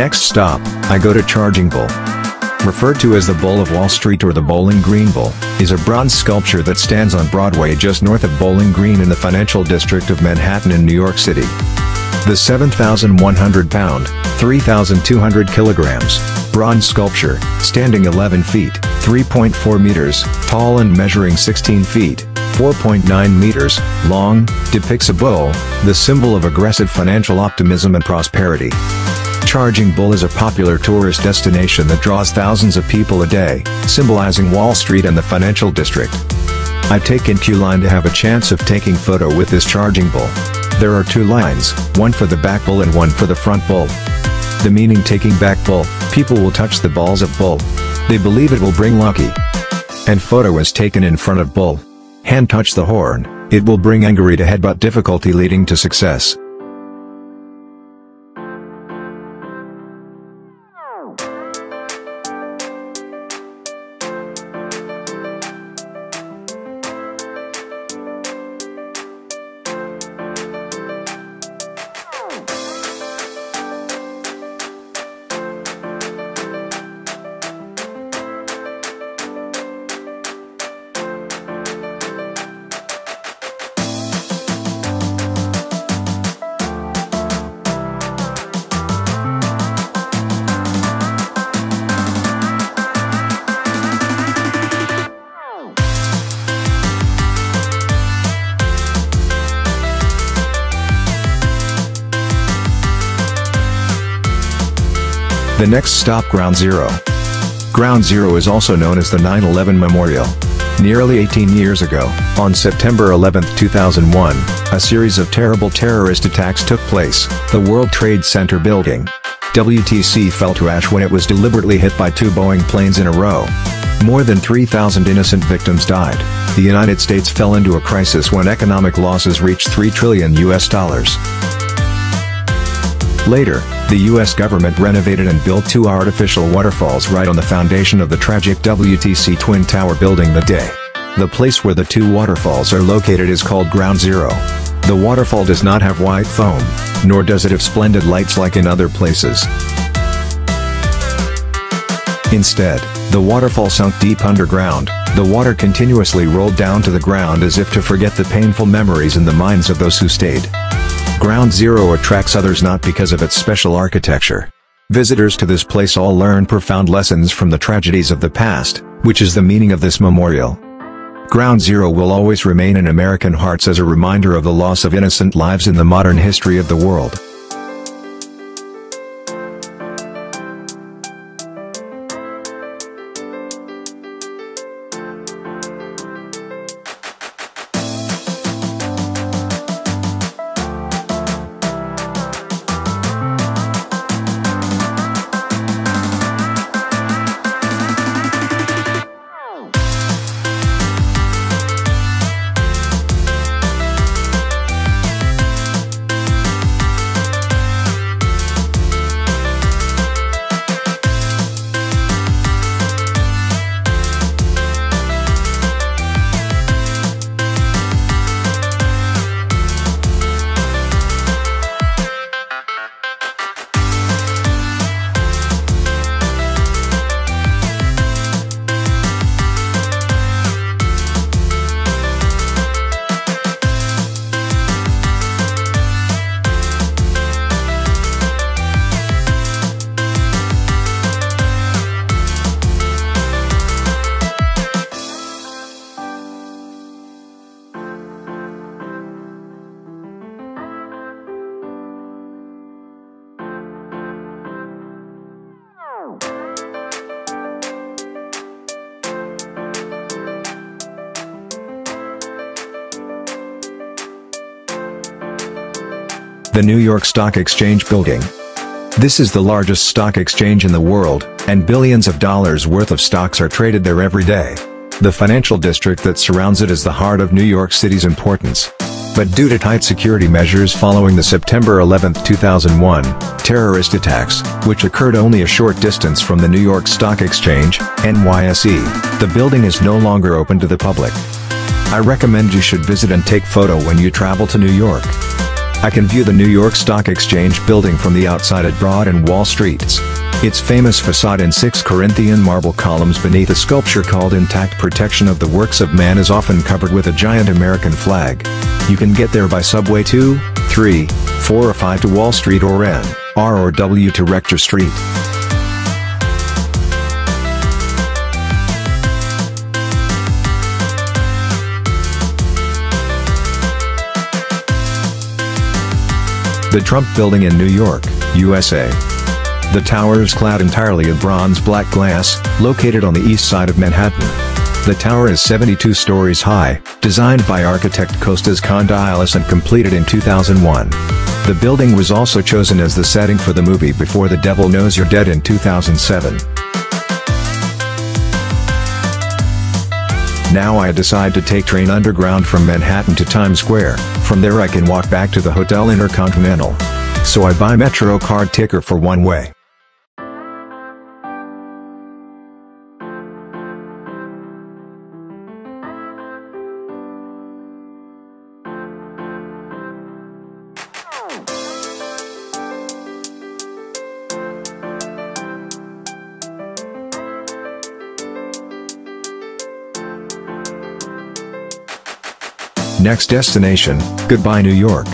Next stop, I go to Charging Bull. Referred to as the Bull of Wall Street or the Bowling Green Bull, is a bronze sculpture that stands on Broadway just north of Bowling Green in the financial district of Manhattan in New York City. The 7,100-pound, 3,200 kilograms, bronze sculpture, standing 11 feet, 3.4 meters, tall and measuring 16 feet, 4.9 meters, long, depicts a bull, the symbol of aggressive financial optimism and prosperity. Charging Bull is a popular tourist destination that draws thousands of people a day, symbolizing Wall Street and the financial district. I've taken Q line to have a chance of taking photo with this Charging Bull. There are two lines, one for the back bull and one for the front bull. The meaning taking back bull, people will touch the balls of bull. They believe it will bring lucky. And photo is taken in front of bull. Hand touch the horn, it will bring angry to headbutt difficulty leading to success. Next stop Ground Zero. Ground Zero is also known as the 9-11 Memorial. Nearly 18 years ago, on September 11, 2001, a series of terrible terrorist attacks took place, the World Trade Center building. WTC fell to ash when it was deliberately hit by two Boeing planes in a row. More than 3,000 innocent victims died. The United States fell into a crisis when economic losses reached 3 trillion US dollars. Later, the U.S. government renovated and built two artificial waterfalls right on the foundation of the tragic WTC Twin Tower building the day. The place where the two waterfalls are located is called Ground Zero. The waterfall does not have white foam, nor does it have splendid lights like in other places. Instead, the waterfall sunk deep underground, the water continuously rolled down to the ground as if to forget the painful memories in the minds of those who stayed. Ground Zero attracts others not because of its special architecture. Visitors to this place all learn profound lessons from the tragedies of the past, which is the meaning of this memorial. Ground Zero will always remain in American hearts as a reminder of the loss of innocent lives in the modern history of the world. The New York Stock Exchange Building. This is the largest stock exchange in the world, and billions of dollars worth of stocks are traded there every day. The financial district that surrounds it is the heart of New York City's importance. But due to tight security measures following the September 11, 2001, terrorist attacks, which occurred only a short distance from the New York Stock Exchange, NYSE, the building is no longer open to the public. I recommend you should visit and take photo when you travel to New York. I can view the New York Stock Exchange building from the outside at Broad and Wall Streets. Its famous facade and six Corinthian marble columns beneath a sculpture called Intact Protection of the Works of Man is often covered with a giant American flag. You can get there by subway 2, 3, 4 or 5 to Wall Street or N, R or W to Rector Street. The Trump Building in New York, USA. The tower is clad entirely in bronze-black glass, located on the east side of Manhattan. The tower is 72 stories high, designed by architect Costas Kondylis and completed in 2001. The building was also chosen as the setting for the movie Before the Devil Knows You're Dead in 2007. Now I decide to take train underground from Manhattan to Times Square, from there I can walk back to the Hotel Intercontinental. So I buy Metro card ticker for one way. Next destination, goodbye New York.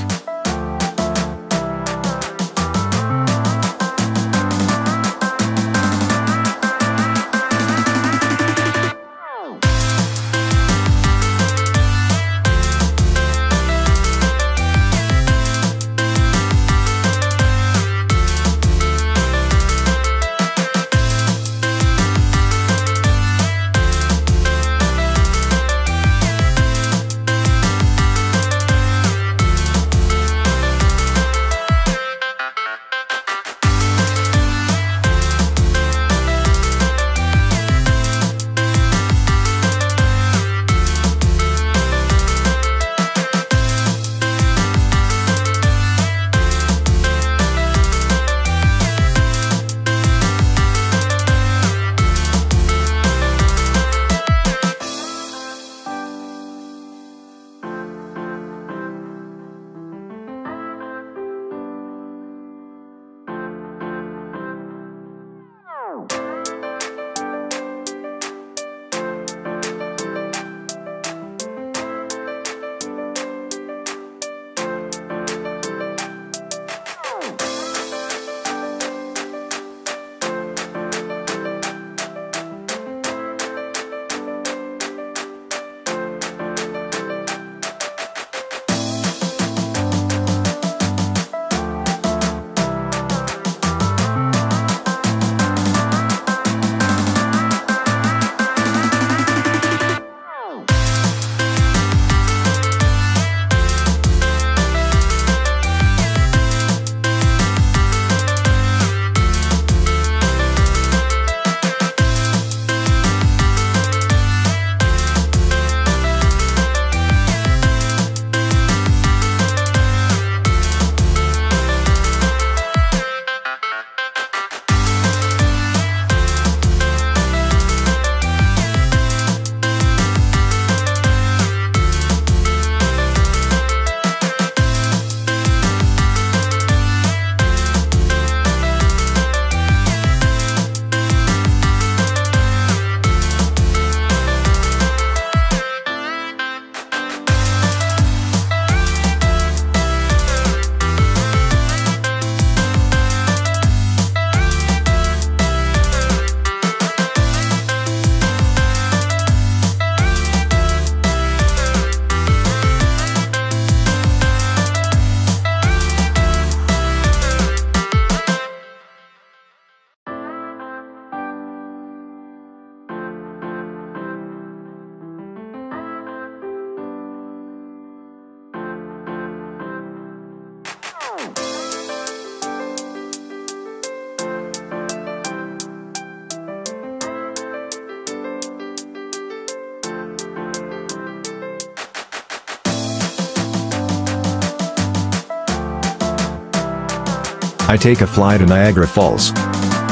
I take a fly to Niagara Falls.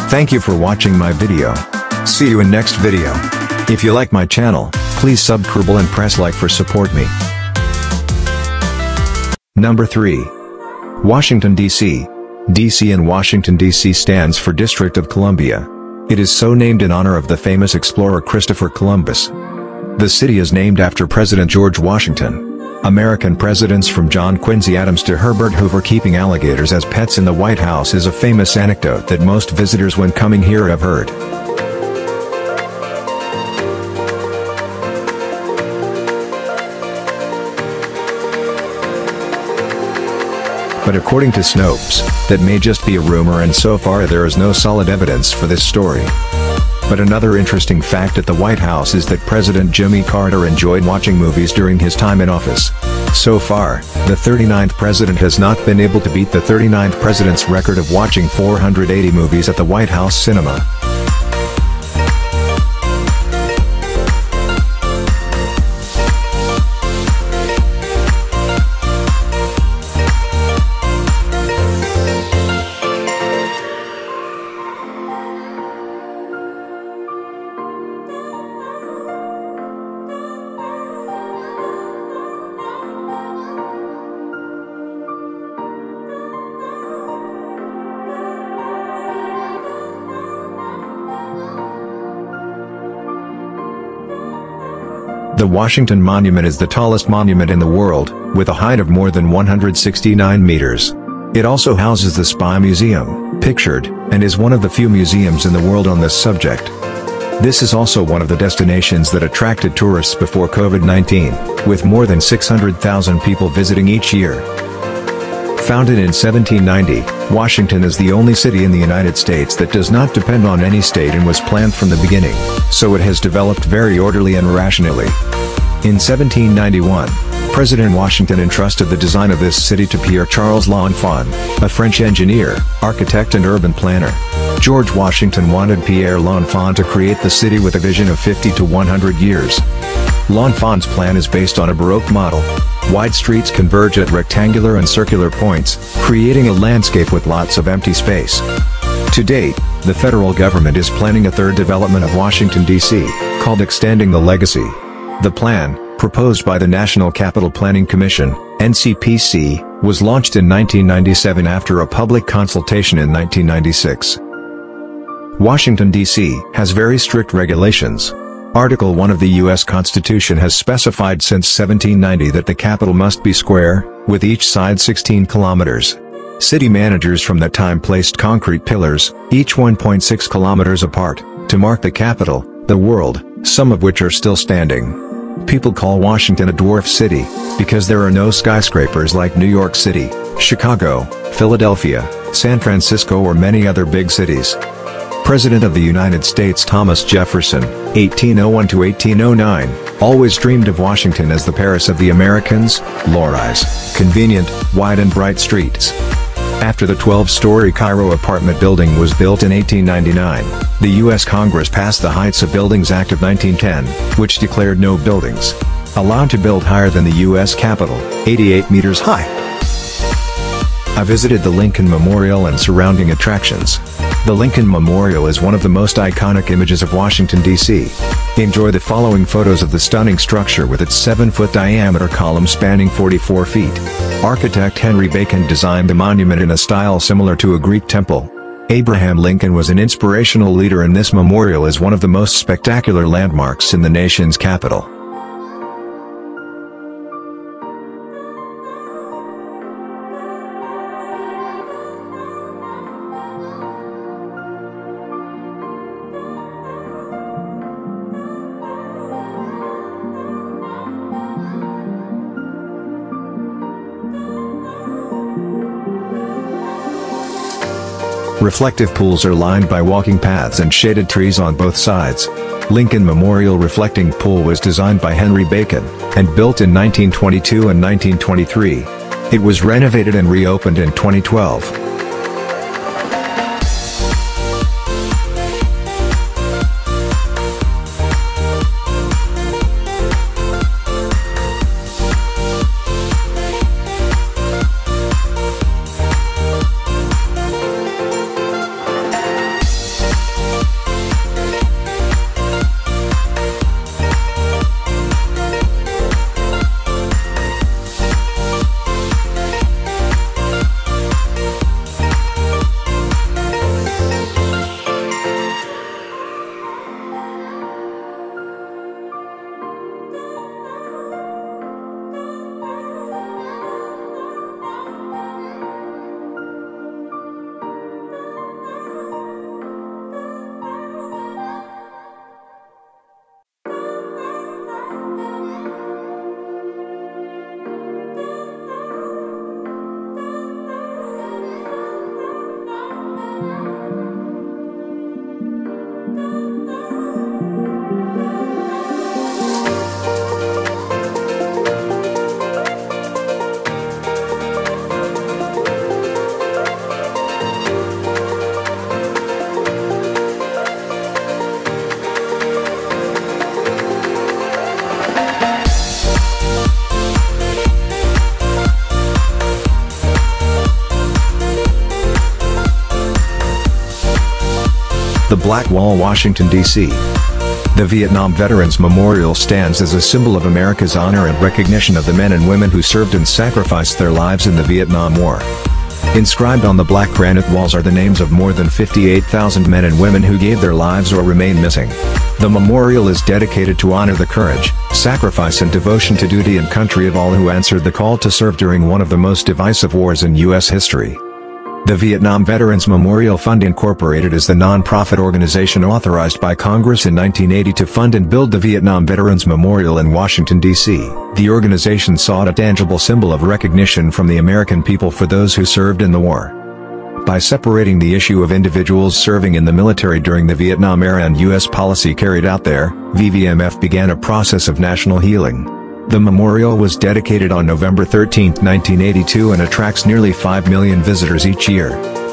Thank you for watching my video. See you in next video. If you like my channel, please subscribe and press like for support me. Number 3. Washington, D.C. D.C. in Washington, D.C. stands for District of Columbia. It is so named in honor of the famous explorer Christopher Columbus. The city is named after President George Washington. American presidents from John Quincy Adams to Herbert Hoover keeping alligators as pets in the White House is a famous anecdote that most visitors when coming here have heard. But according to Snopes, that may just be a rumor and so far there is no solid evidence for this story. But another interesting fact at the White House is that President Jimmy Carter enjoyed watching movies during his time in office. So far, the 39th president has not been able to beat the 39th president's record of watching 480 movies at the White House cinema. The Washington Monument is the tallest monument in the world, with a height of more than 169 meters. It also houses the Spy Museum, pictured, and is one of the few museums in the world on this subject. This is also one of the destinations that attracted tourists before COVID-19, with more than 600,000 people visiting each year. Founded in 1790, Washington is the only city in the United States that does not depend on any state and was planned from the beginning, so it has developed very orderly and rationally. In 1791, President Washington entrusted the design of this city to Pierre-Charles L'Enfant, a French engineer, architect and urban planner. George Washington wanted Pierre L'Enfant to create the city with a vision of 50 to 100 years. L'Enfant's plan is based on a Baroque model. Wide streets converge at rectangular and circular points, creating a landscape with lots of empty space. To date, the federal government is planning a third development of Washington, D.C., called Extending the Legacy. The plan, proposed by the National Capital Planning Commission, NCPC, was launched in 1997 after a public consultation in 1996. Washington, D.C. has very strict regulations. Article 1 of the U.S. Constitution has specified since 1790 that the capital must be square, with each side 16 kilometers. City managers from that time placed concrete pillars, each 1.6 kilometers apart, to mark the capital, the world, some of which are still standing. People call Washington a dwarf city, because there are no skyscrapers like New York City, Chicago, Philadelphia, San Francisco or many other big cities. President of the United States Thomas Jefferson, 1801 to 1809, always dreamed of Washington as the Paris of the Americans, low-rise, convenient, wide and bright streets. After the 12-story Cairo apartment building was built in 1899, the U.S. Congress passed the Heights of Buildings Act of 1910, which declared no buildings allowed to build higher than the U.S. Capitol, 88 meters high. I visited the Lincoln Memorial and surrounding attractions. The Lincoln Memorial is one of the most iconic images of Washington, D.C. Enjoy the following photos of the stunning structure with its 7-foot diameter column spanning 44 feet. Architect Henry Bacon designed the monument in a style similar to a Greek temple. Abraham Lincoln was an inspirational leader and this memorial is one of the most spectacular landmarks in the nation's capital. Reflective pools are lined by walking paths and shaded trees on both sides. Lincoln Memorial Reflecting Pool was designed by Henry Bacon, and built in 1922 and 1923. It was renovated and reopened in 2012. Black Wall, Washington, D.C. The Vietnam Veterans Memorial stands as a symbol of America's honor and recognition of the men and women who served and sacrificed their lives in the Vietnam War. Inscribed on the black granite walls are the names of more than 58,000 men and women who gave their lives or remain missing. The memorial is dedicated to honor the courage, sacrifice and devotion to duty and country of all who answered the call to serve during one of the most divisive wars in U.S. history. The Vietnam Veterans Memorial Fund Incorporated is the non-profit organization authorized by Congress in 1980 to fund and build the Vietnam Veterans Memorial in Washington, D.C. The organization sought a tangible symbol of recognition from the American people for those who served in the war. By separating the issue of individuals serving in the military during the Vietnam era and U.S. policy carried out there, VVMF began a process of national healing. The memorial was dedicated on November 13, 1982 and attracts nearly 5 million visitors each year.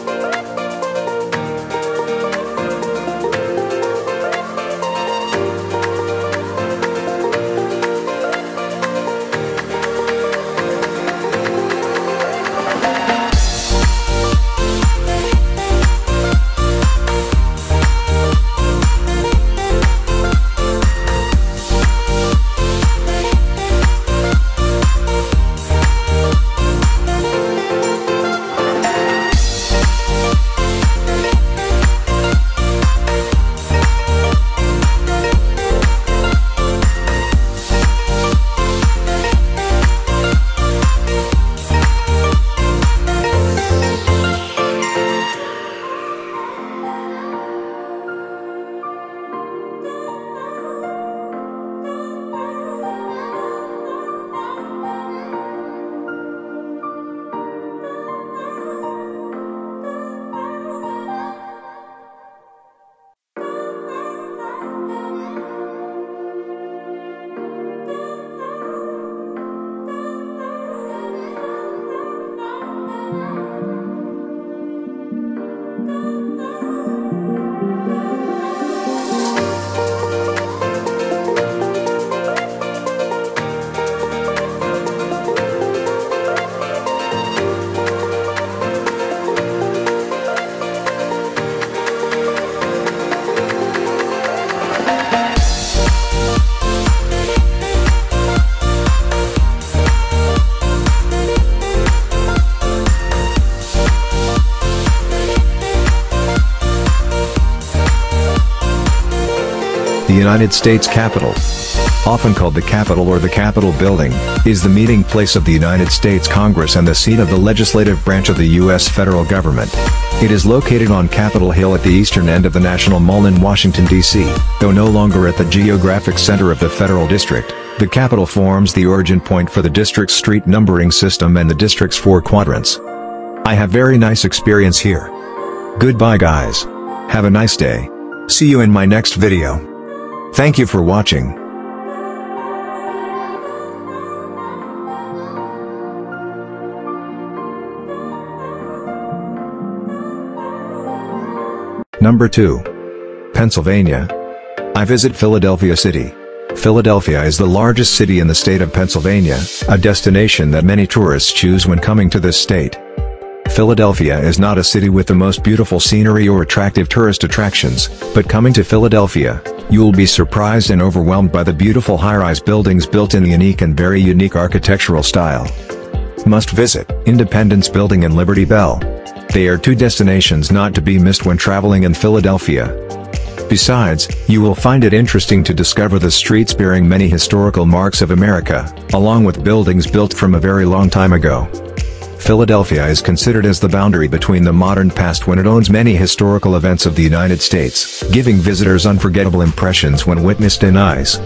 United States Capitol, often called the Capitol or the Capitol Building, is the meeting place of the United States Congress and the seat of the legislative branch of the U.S. federal government. It is located on Capitol Hill at the eastern end of the National Mall in Washington, D.C., though no longer at the geographic center of the federal district. The Capitol forms the origin point for the district's street numbering system and the district's four quadrants. I have very nice experience here. Goodbye guys. Have a nice day. See you in my next video. Thank you for watching. Number 2. Pennsylvania. I visit Philadelphia City. Philadelphia is the largest city in the state of Pennsylvania, a destination that many tourists choose when coming to this state. Philadelphia is not a city with the most beautiful scenery or attractive tourist attractions, but coming to Philadelphia, you will be surprised and overwhelmed by the beautiful high-rise buildings built in the unique and very unique architectural style. Must visit, Independence Building and Liberty Bell. They are two destinations not to be missed when traveling in Philadelphia. Besides, you will find it interesting to discover the streets bearing many historical marks of America, along with buildings built from a very long time ago. Philadelphia is considered as the boundary between the modern past when it owns many historical events of the United States, giving visitors unforgettable impressions when witnessed in eyes.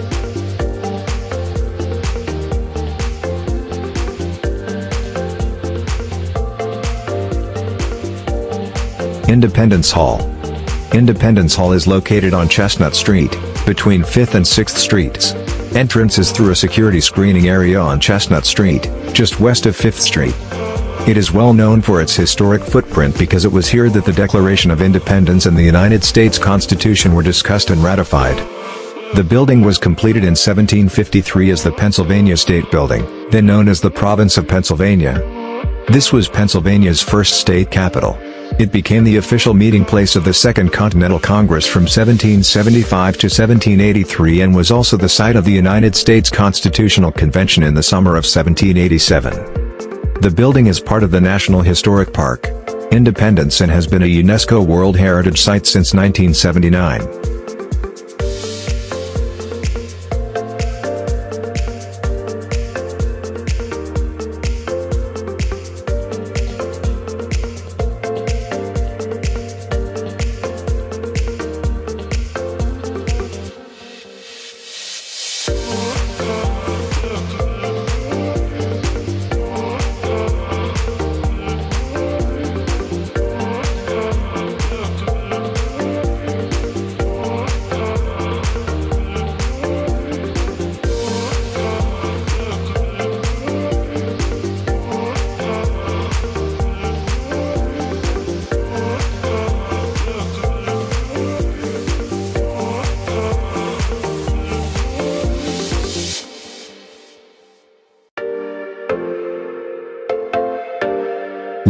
Independence Hall. Independence Hall is located on Chestnut Street, between 5th and 6th Streets. Entrance is through a security screening area on Chestnut Street, just west of 5th Street. It is well known for its historic footprint because it was here that the Declaration of Independence and the United States Constitution were discussed and ratified. The building was completed in 1753 as the Pennsylvania State Building, then known as the Province of Pennsylvania. This was Pennsylvania's first state capital. It became the official meeting place of the Second Continental Congress from 1775 to 1783 and was also the site of the United States Constitutional Convention in the summer of 1787. The building is part of the National Historic Park, Independence and has been a UNESCO World Heritage Site since 1979.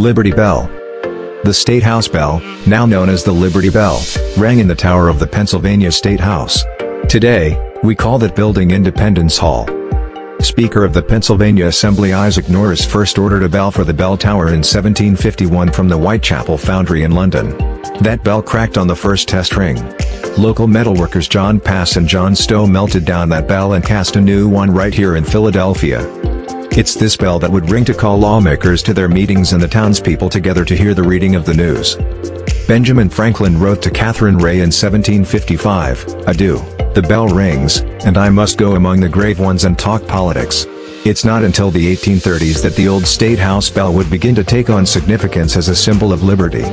Liberty Bell. The State House bell, now known as the Liberty Bell, rang in the tower of the Pennsylvania State House. Today, we call that building Independence Hall. Speaker of the Pennsylvania Assembly Isaac Norris first ordered a bell for the bell tower in 1751 from the Whitechapel Foundry in London. That bell cracked on the first test ring. Local metalworkers John Pass and John Stow melted down that bell and cast a new one right here in Philadelphia. It's this bell that would ring to call lawmakers to their meetings and the townspeople together to hear the reading of the news. Benjamin Franklin wrote to Catherine Ray in 1755, Adieu, the bell rings, and I must go among the grave ones and talk politics. It's not until the 1830s that the old State House bell would begin to take on significance as a symbol of liberty.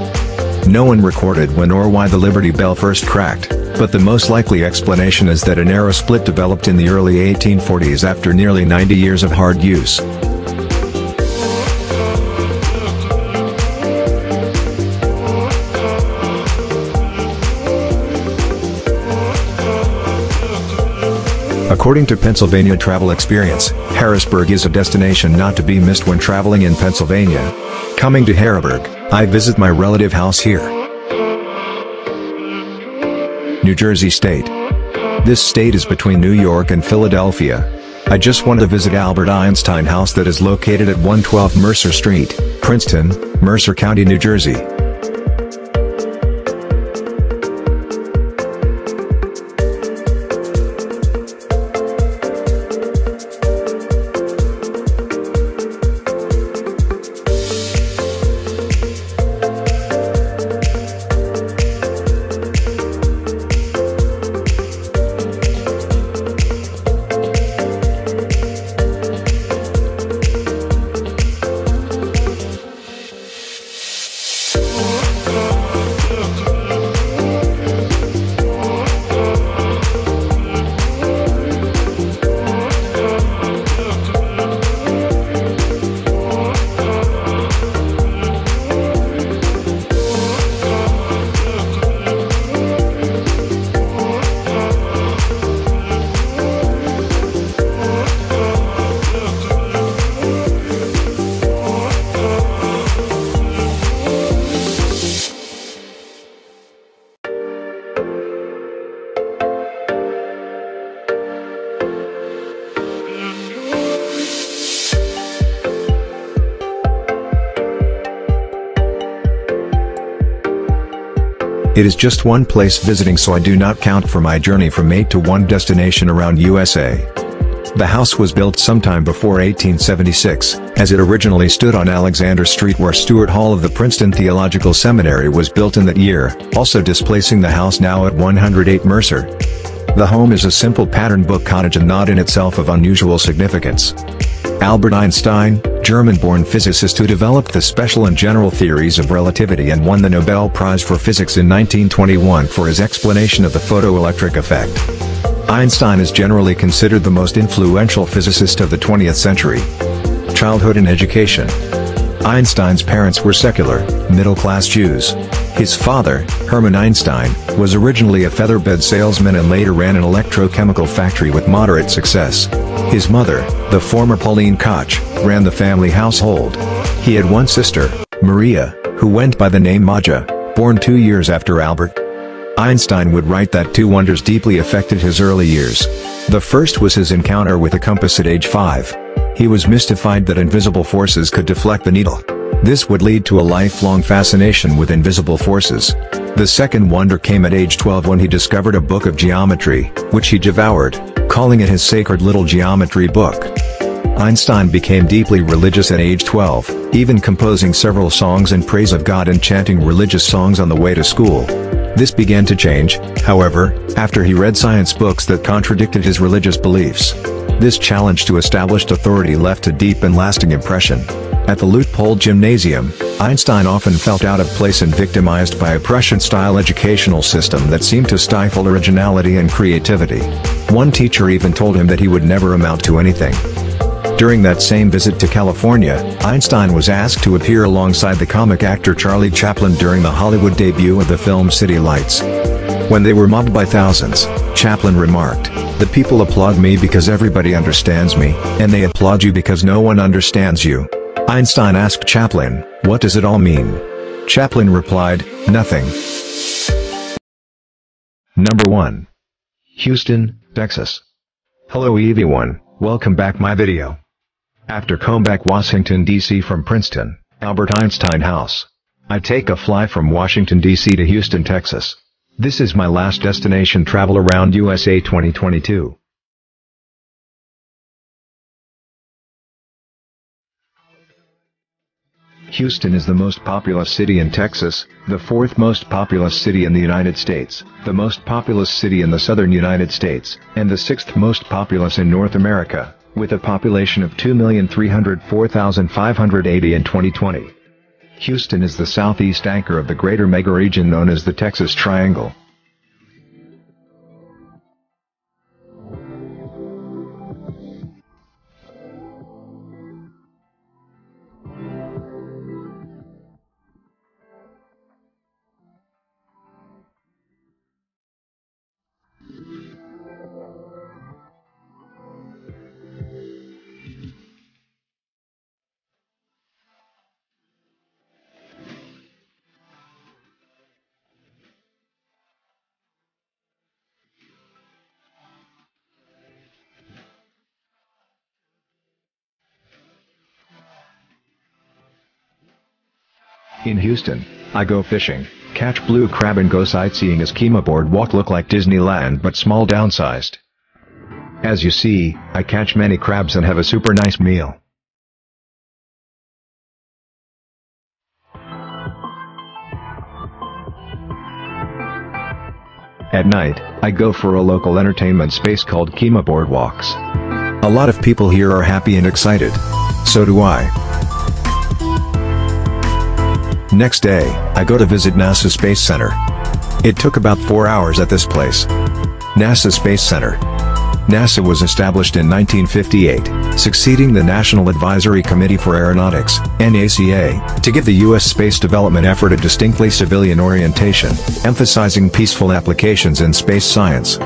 No one recorded when or why the Liberty Bell first cracked, but the most likely explanation is that an narrow split developed in the early 1840s after nearly 90 years of hard use. According to Pennsylvania Travel Experience, Harrisburg is a destination not to be missed when traveling in Pennsylvania. Coming to Harrisburg, I visit my relative house here. New Jersey State. This state is between New York and Philadelphia. I just want to visit Albert Einstein House that is located at 112 Mercer Street, Princeton, Mercer County, New Jersey. It is just one place visiting so I do not count for my journey from 8 to 1 destination around USA. The house was built sometime before 1876, as it originally stood on Alexander Street where Stuart Hall of the Princeton Theological Seminary was built in that year, also displacing the house now at 108 Mercer. The home is a simple pattern book cottage and not in itself of unusual significance. Albert Einstein, German-born physicist who developed the special and general theories of relativity and won the Nobel Prize for Physics in 1921 for his explanation of the photoelectric effect. Einstein is generally considered the most influential physicist of the 20th century. Childhood and education Einstein's parents were secular, middle-class Jews. His father, Hermann Einstein, was originally a featherbed salesman and later ran an electrochemical factory with moderate success. His mother, the former Pauline Koch, ran the family household. He had one sister, Maria, who went by the name Maja, born two years after Albert. Einstein would write that two wonders deeply affected his early years. The first was his encounter with a compass at age 5. He was mystified that invisible forces could deflect the needle. This would lead to a lifelong fascination with invisible forces. The second wonder came at age 12 when he discovered a book of geometry, which he devoured, calling it his sacred little geometry book. Einstein became deeply religious at age 12, even composing several songs in praise of God and chanting religious songs on the way to school. This began to change, however, after he read science books that contradicted his religious beliefs. This challenge to established authority left a deep and lasting impression. At the Luitpold Gymnasium, Einstein often felt out of place and victimized by a Prussian-style educational system that seemed to stifle originality and creativity. One teacher even told him that he would never amount to anything. During that same visit to California, Einstein was asked to appear alongside the comic actor Charlie Chaplin during the Hollywood debut of the film City Lights. When they were mobbed by thousands, Chaplin remarked, The people applaud me because everybody understands me, and they applaud you because no one understands you. Einstein asked Chaplin, what does it all mean? Chaplin replied, nothing. Number 1. Houston, Texas. Hello everyone, welcome back my video. After back Washington DC from Princeton, Albert Einstein House. I take a fly from Washington DC to Houston, Texas. This is my last destination travel around USA 2022. Houston is the most populous city in Texas, the fourth most populous city in the United States, the most populous city in the southern United States, and the sixth most populous in North America, with a population of 2,304,580 in 2020. Houston is the southeast anchor of the greater megaregion known as the Texas Triangle. In Houston, I go fishing, catch blue crab and go sightseeing as Kemah Boardwalk look like Disneyland but small downsized. As you see, I catch many crabs and have a super nice meal. At night, I go for a local entertainment space called Kemah Boardwalks. A lot of people here are happy and excited. So do I. Next day, I go to visit NASA Space Center. It took about 4 hours at this place. NASA Space Center. NASA was established in 1958, succeeding the National Advisory Committee for Aeronautics, NACA, to give the U.S. space development effort a distinctly civilian orientation, emphasizing peaceful applications in space science.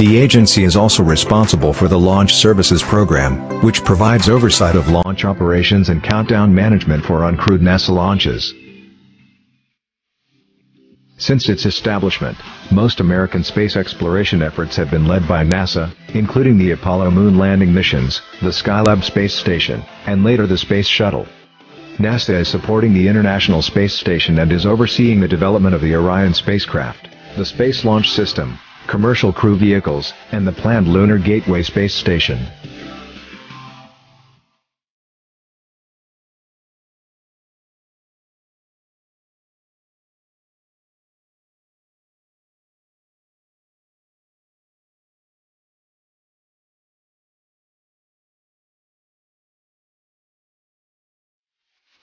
The agency is also responsible for the Launch Services Program, which provides oversight of launch operations and countdown management for uncrewed NASA launches. Since its establishment, most American space exploration efforts have been led by NASA, including the Apollo moon landing missions, the Skylab space station, and later the Space Shuttle. NASA is supporting the International Space Station and is overseeing the development of the Orion spacecraft, the Space Launch System, commercial crew vehicles, and the planned Lunar Gateway space station.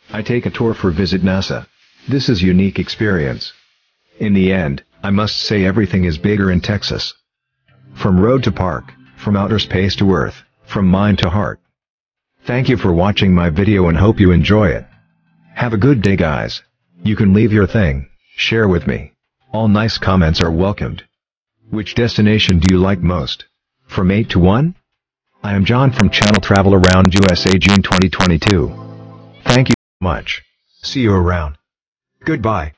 I take a tour for Visit NASA. This is unique experience. In the end, I must say everything is bigger in Texas. From road to park, from outer space to earth, from mind to heart. Thank you for watching my video and hope you enjoy it. Have a good day guys. You can leave your thing, share with me. All nice comments are welcomed. Which destination do you like most? From 8 to 1? I am John from Channel Travel Around USA June 2022. Thank you much. See you around. Goodbye.